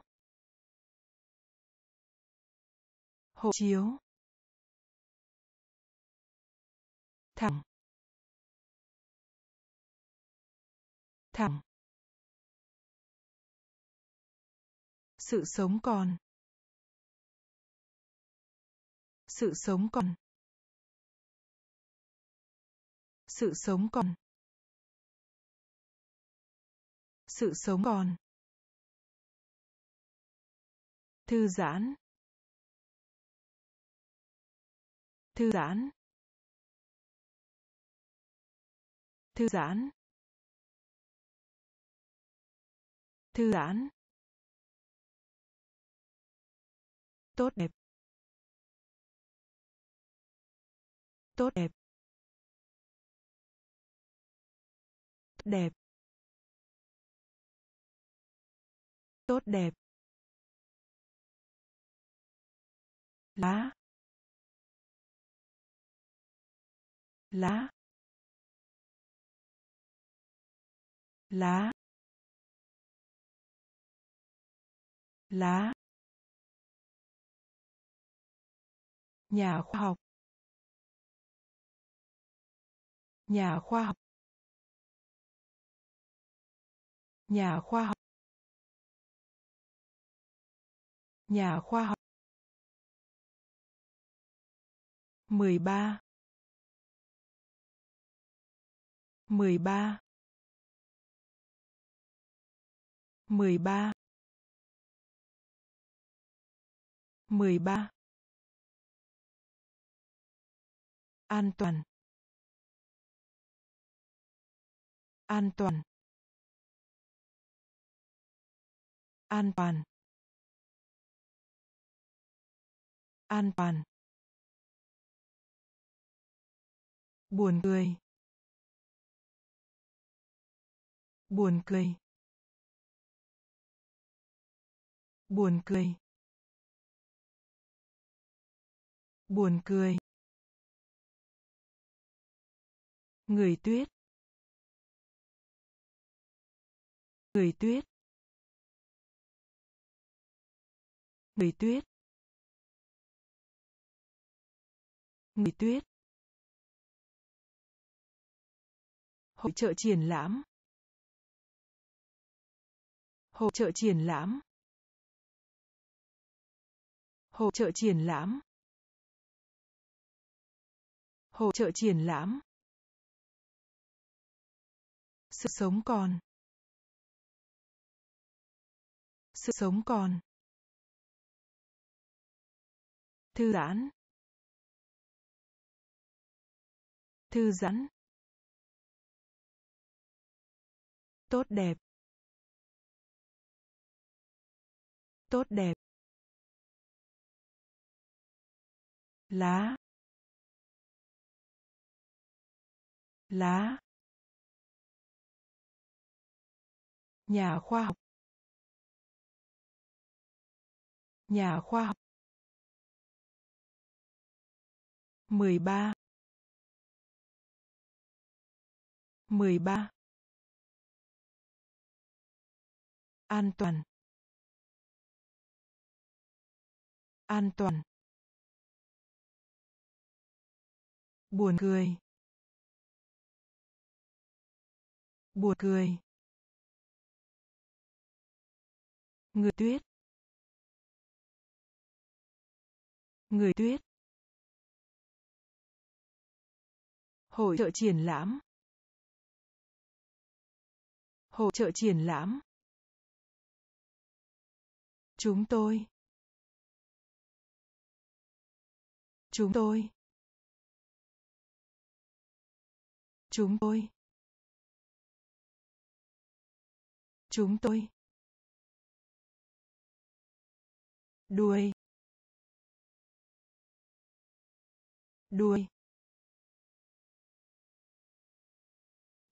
Hộ chiếu. Thẳng. Thẳng. Sự sống còn. Sự sống còn. Sự sống còn. Sự sống còn. Thư giãn. Thư giãn. Thư giãn. Thư giãn. Tốt đẹp. Tốt đẹp. Đẹp. Tốt đẹp. Lá. Lá. Lá. Lá. Nhà khoa học. Nhà khoa học. Nhà khoa học. Nhà khoa học. Mười ba. Mười ba. Mười ba. Mười ba. An toàn. An toàn. An toàn. An toàn. Buồn cười. Buồn cười. Buồn cười. Buồn cười. Người tuyết. Người tuyết. Người tuyết. Người tuyết. Hội trợ triển lãm. Hội trợ triển lãm. Hội trợ triển lãm. Hội trợ triển lãm. Sự sống còn. Sự sống còn. Thư giãn. Thư giãn. Tốt đẹp. Tốt đẹp. Lá. Lá. Nhà khoa học. Nhà khoa học. Mười ba. mười ba. An toàn. An toàn. Buồn cười. Buồn cười. Người tuyết. Người tuyết. Hội trợ triển lãm. Hội trợ triển lãm. Chúng tôi. Chúng tôi. Chúng tôi. Chúng tôi. Đuôi. Đuôi.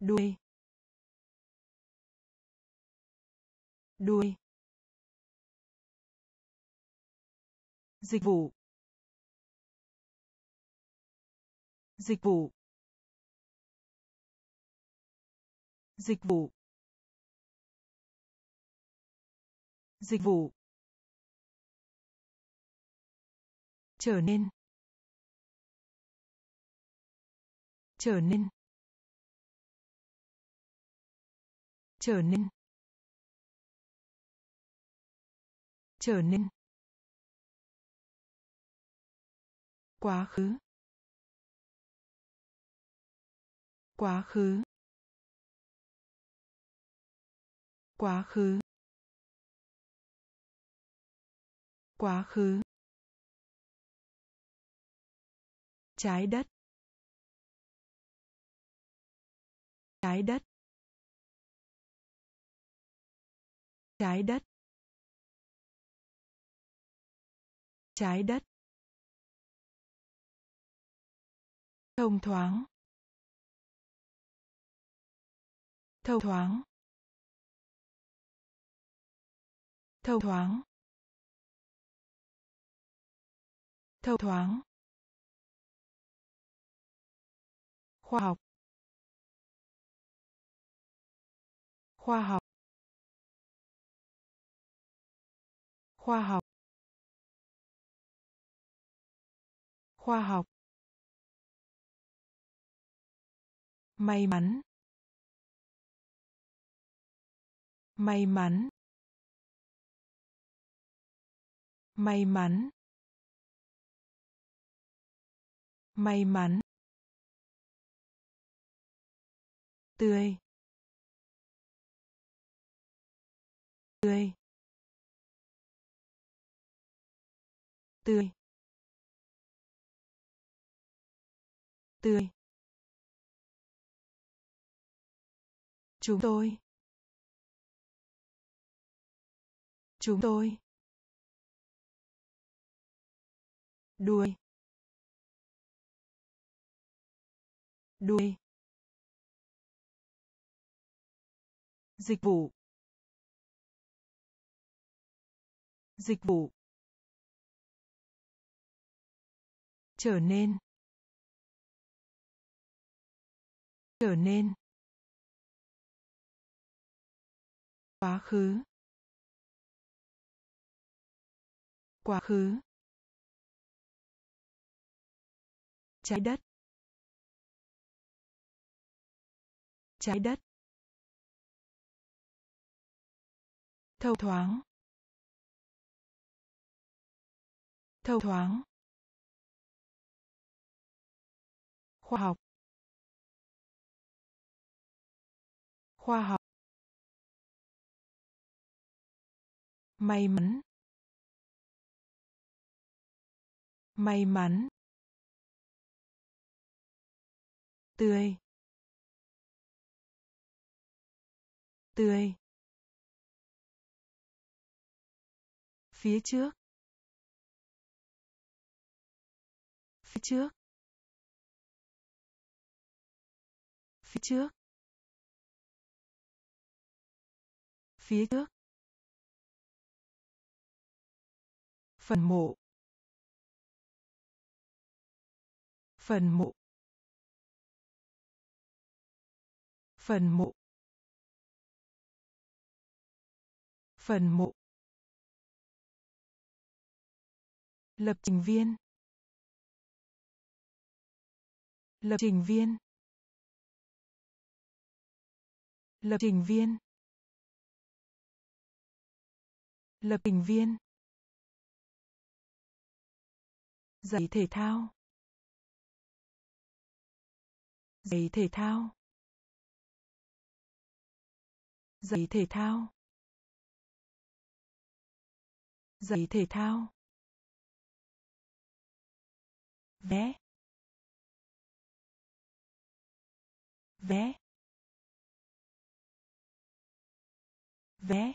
Đuôi đuôi dịch vụ dịch vụ dịch vụ dịch vụ. Trở nên. Trở nên. Trở nên. Trở nên. Quá khứ. Quá khứ. Quá khứ. Quá khứ. Trái đất. Trái đất. Trái đất. Trái đất. Thông thoáng. Thông thoáng. Thông thoáng. Thông thoáng. Khoa học. Khoa học. Khoa học. Khoa học. May mắn. May mắn. May mắn. May mắn. Tươi. Tươi. Tươi. Tươi. Chúng tôi. Chúng tôi. Đuôi. Đuôi. Dịch vụ. Dịch vụ. Trở nên trở nên, quá khứ quá khứ, trái đất trái đất, thâu thoáng thâu thoáng khoa học. Khoa học. May mắn. May mắn. Tươi. Tươi. Phía trước. Phía trước. Phía trước. Phía trước. Phần mộ. Phần mộ. Phần mộ. Phần mộ. Lập trình viên. Lập trình viên. Lập trình viên. Lập trình viên. Giày thể thao. Giày thể thao. Giày thể thao. Giày thể thao. Vé. Vé. Vé.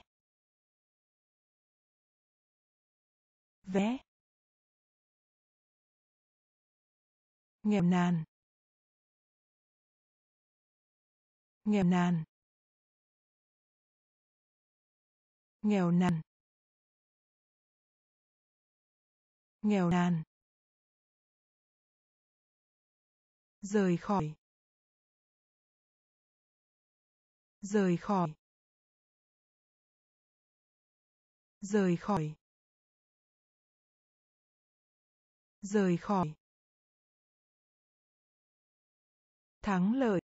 Vé. Nghèo nàn. Nghèo nàn. Nghèo nàn. Nghèo nàn. Rời khỏi. Rời khỏi. Rời khỏi. Rời khỏi. Thắng lợi.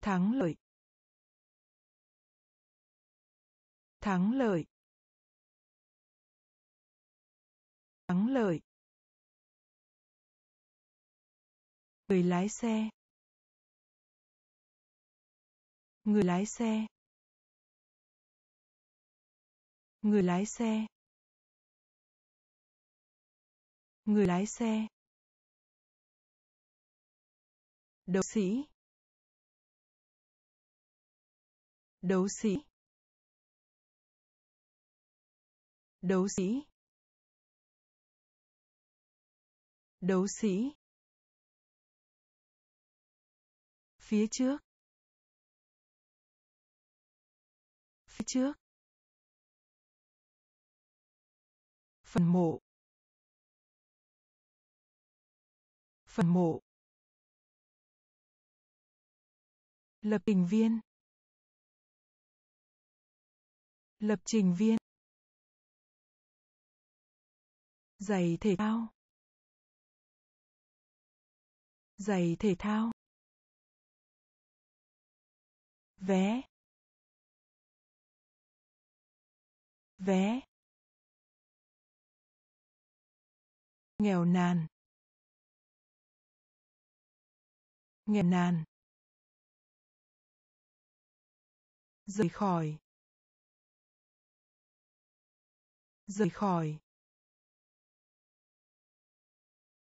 Thắng lợi. Thắng lợi. Thắng lợi. Người lái xe. Người lái xe người lái xe. Người lái xe. Đấu sĩ. Đấu sĩ. Đấu sĩ. Đấu sĩ. Phía trước. Phía trước. Phần mộ. Phần mộ. Lập trình viên. Lập trình viên. Giày thể thao. Giày thể thao. Vé. Vé. Nghèo nàn. Nghèo nàn. Rời khỏi. Rời khỏi.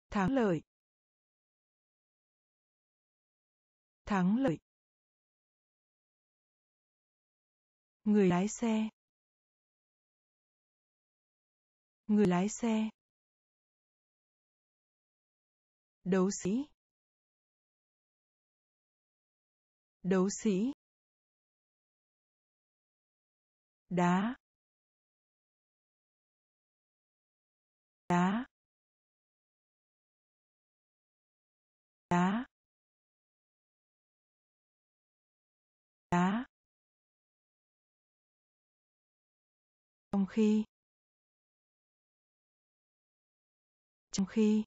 Thắng lợi. Thắng lợi. Người lái xe. Người lái xe đấu sĩ. Đấu sĩ. Đá. Đá. Đá. Đá. Trong khi. Trong khi.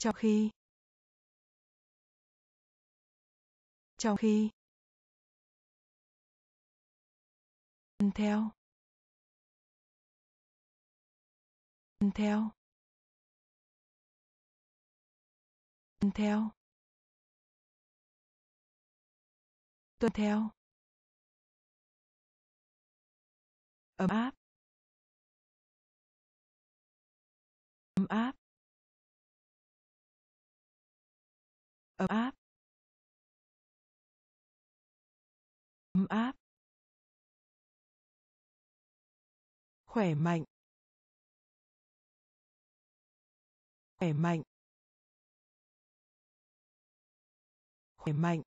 Trong khi. Trong khi. Ăn theo. Ăn theo. Ăn theo. Tuân theo. Ấm áp. Ấm áp. Ấm áp. Ấm áp. Khỏe mạnh. Khỏe mạnh. Khỏe mạnh.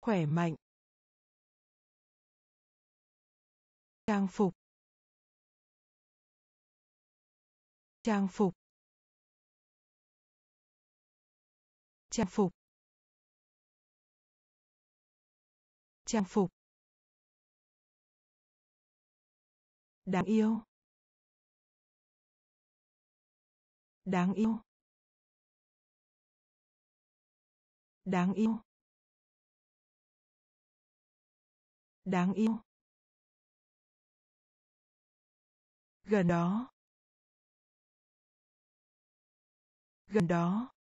Khỏe mạnh. Trang phục. Trang phục. Trang phục. Trang phục. Đáng yêu. Đáng yêu. Đáng yêu. Đáng yêu. Gần đó. Gần đó.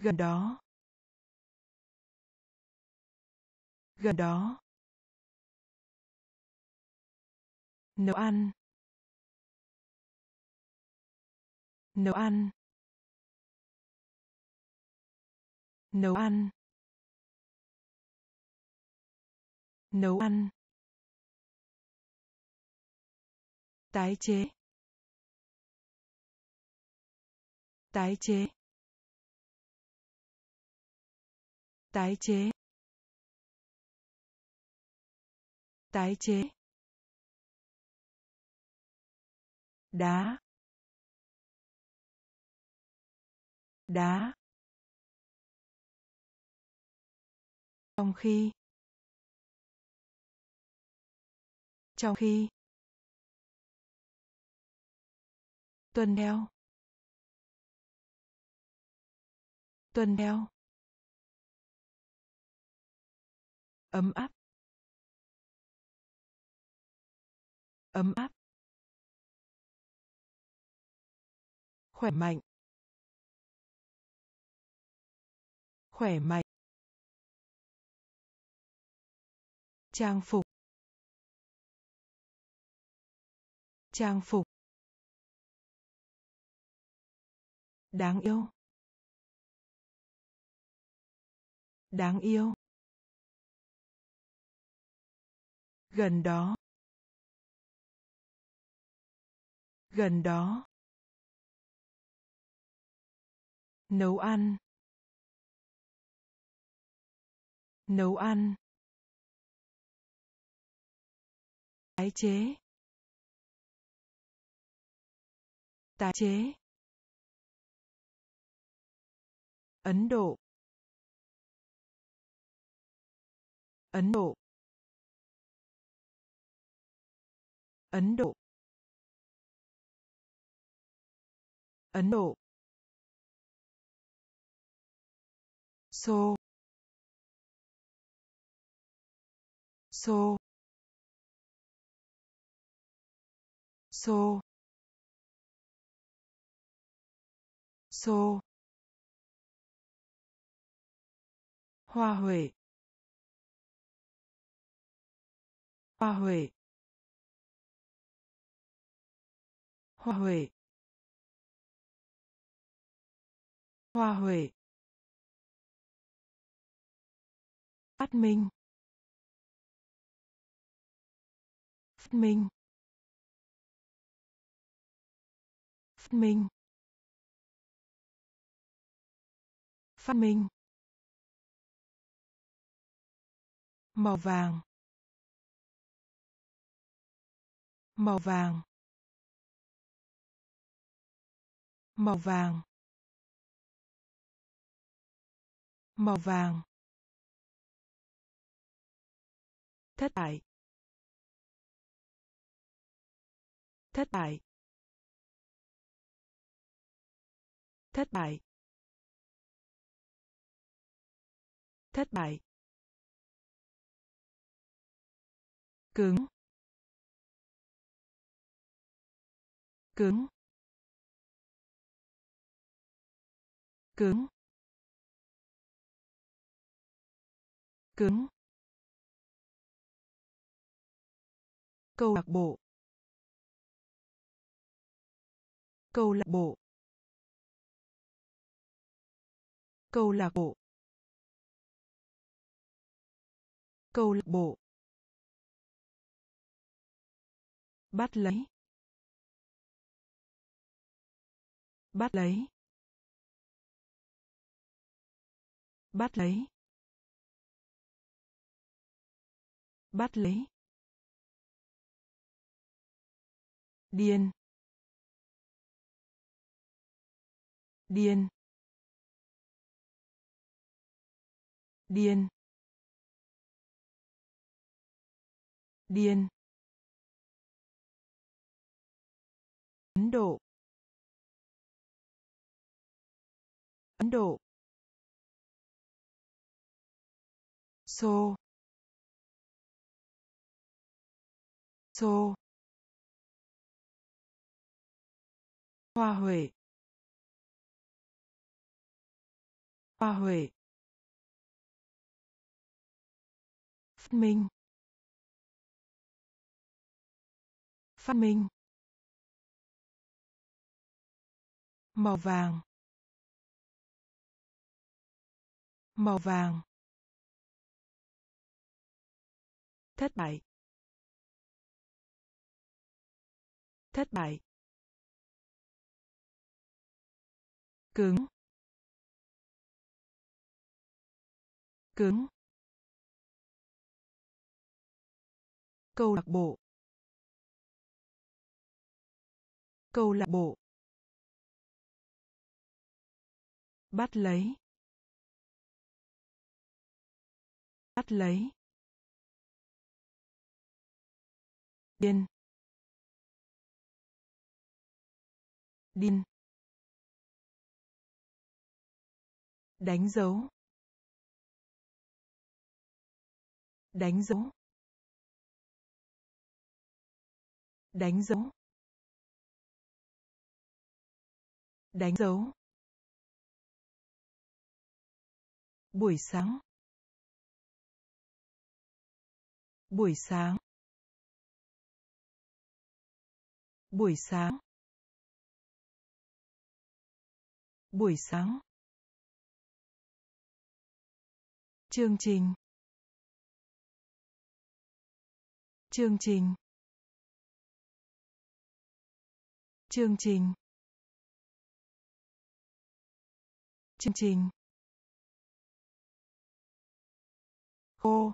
Gần đó. Gần đó. Nấu ăn. Nấu ăn. Nấu ăn. Nấu ăn. Tái chế. Tái chế. Tái chế. Tái chế. Đá. Đá. Trong khi. Trong khi. Tuân theo. Tuân theo. Ấm áp. Ấm áp. Khỏe mạnh. Khỏe mạnh. Trang phục. Trang phục. Đáng yêu. Đáng yêu. Gần đó. Gần đó. Nấu ăn. Nấu ăn. Tái chế. Tái chế. Ấn độ. Ấn độ. Ấn Độ. Ấn Độ. Xô. Xô. Xô. Xô. Hoa huệ. Hoa huệ. Hoa huệ. Hoa huệ. Phát minh. Phát minh. Phát minh. Phát minh. Màu vàng. Màu vàng. Màu vàng. Màu vàng. Thất bại. Thất bại. Thất bại. Thất bại. Cứng. Cứng. Cứng. Cứng. Câu lạc bộ. Câu lạc bộ. Câu lạc bộ. Câu lạc bộ. Bắt lấy. Bắt lấy. Bắt lấy. Bắt lấy. Điên điên điên điên Ấn Độ. Ấn Độ. Xô. Xô. Hoa huệ. Hoa huệ. Phát minh. Phát minh. Màu vàng. Màu vàng. Thất bại. Thất bại. Cứng. Cứng. Câu lạc bộ. Câu lạc bộ. Bắt lấy. Bắt lấy. Điên điên đánh dấu. Đánh dấu. Đánh dấu. Đánh dấu. Buổi sáng. Buổi sáng. Buổi sáng. Buổi sáng. Chương trình. Chương trình. Chương trình. Chương trình. Khô.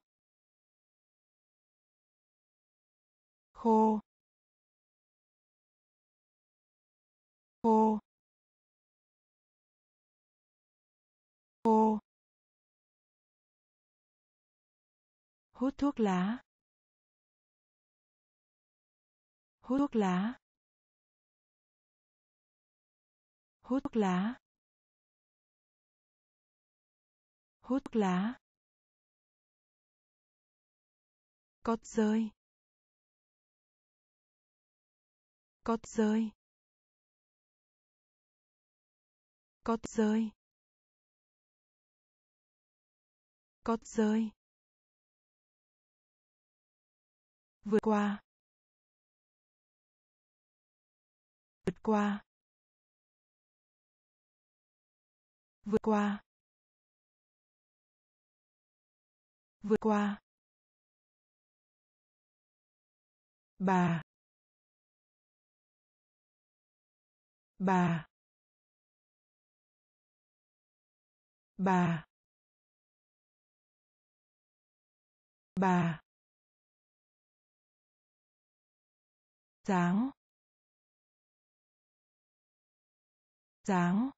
Khô. Khô khô hút thuốc lá. Hút thuốc lá. Hút thuốc lá. Hút thuốc lá. Cót rơi. Cót rơi. Có rơi. Có rơi. Vượt qua. Vượt qua. Vượt qua. Vượt qua. Bà. Bà. Bà. Bà. Dáng. Dáng.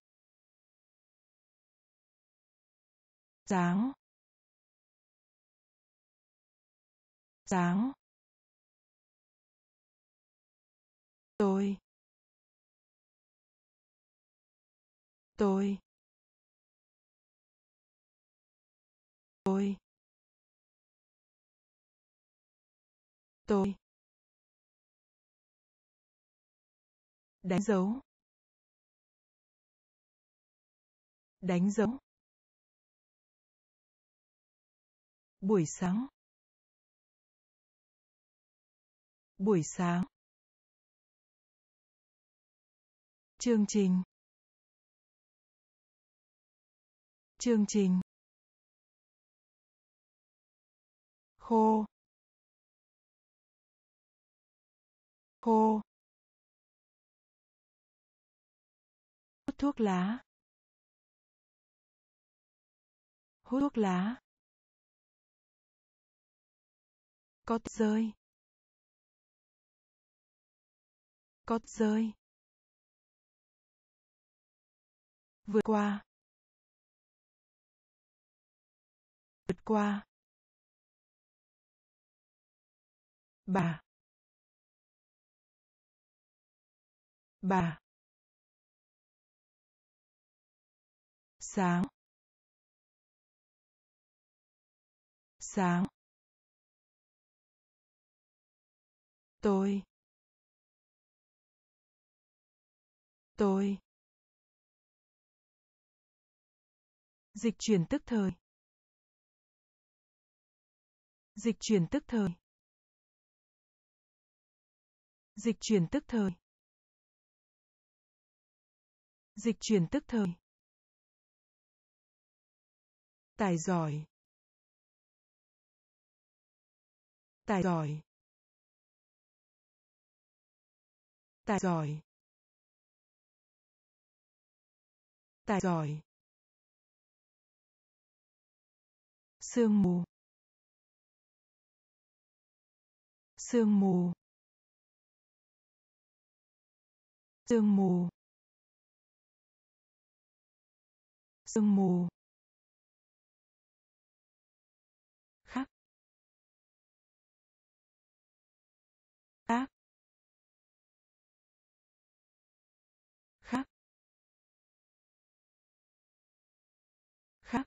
Dáng. Dáng. Tôi. Tôi. Tôi. Tôi. Đánh dấu. Đánh dấu. Buổi sáng. Buổi sáng. Chương trình. Chương trình. Khô. Khô. Hút thuốc lá. Hút thuốc lá. Có rơi. Có rơi. Vượt qua. Vượt qua. Bà bà sáng sáng tôi tôi dịch chuyển tức thời dịch chuyển tức thời dịch chuyển tức thời. Dịch chuyển tức thời. Tài giỏi. Tài giỏi. Tài giỏi. Tài giỏi. Sương mù. Sương mù. Sương mù. Sương mù. Khác khác khác khác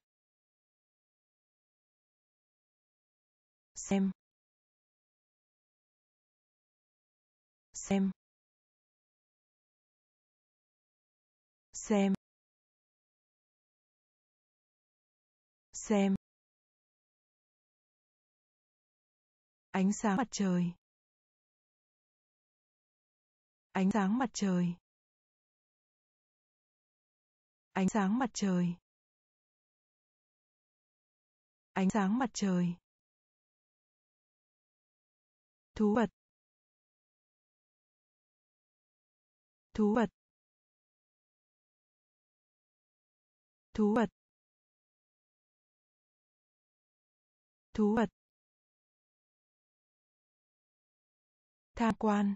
xem. Xem. Xem. Xem. Ánh sáng mặt trời. Ánh sáng mặt trời. Ánh sáng mặt trời. Ánh sáng mặt trời. Thú vật. Thú vật. Thú vật. Thú vật. Tham quan.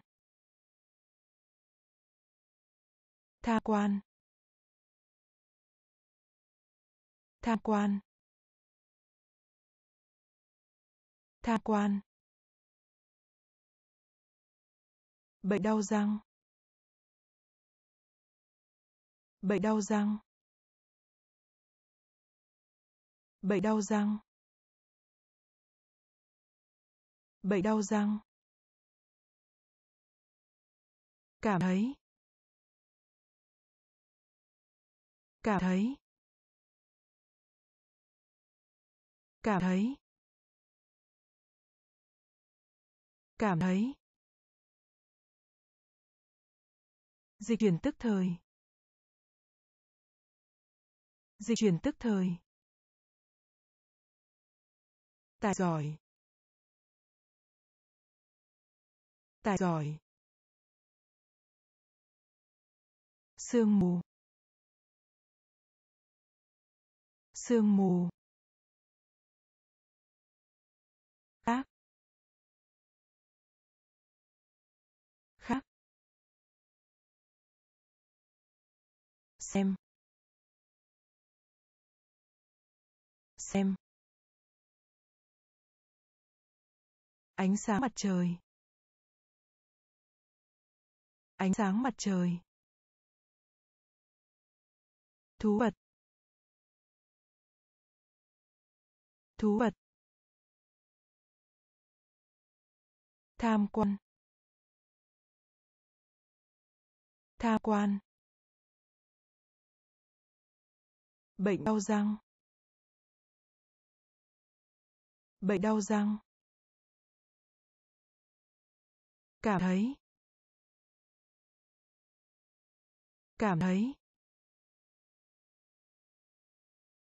Tham quan. Tham quan. Tham quan. Bệnh đau răng. Bệnh đau răng. Bệnh đau răng. Bệnh đau răng. Cảm thấy. Cảm thấy. Cảm thấy. Cảm thấy. Dịch chuyển tức thời. Dịch chuyển tức thời tài giỏi. Tài giỏi. Sương mù. Sương mù. Khác. Khác. Xem. Xem. Ánh sáng mặt trời. Ánh sáng mặt trời. Thú vật. Thú vật. Tham quan. Tham quan. Bệnh đau răng. Bệnh đau răng. Cảm thấy. Cảm thấy.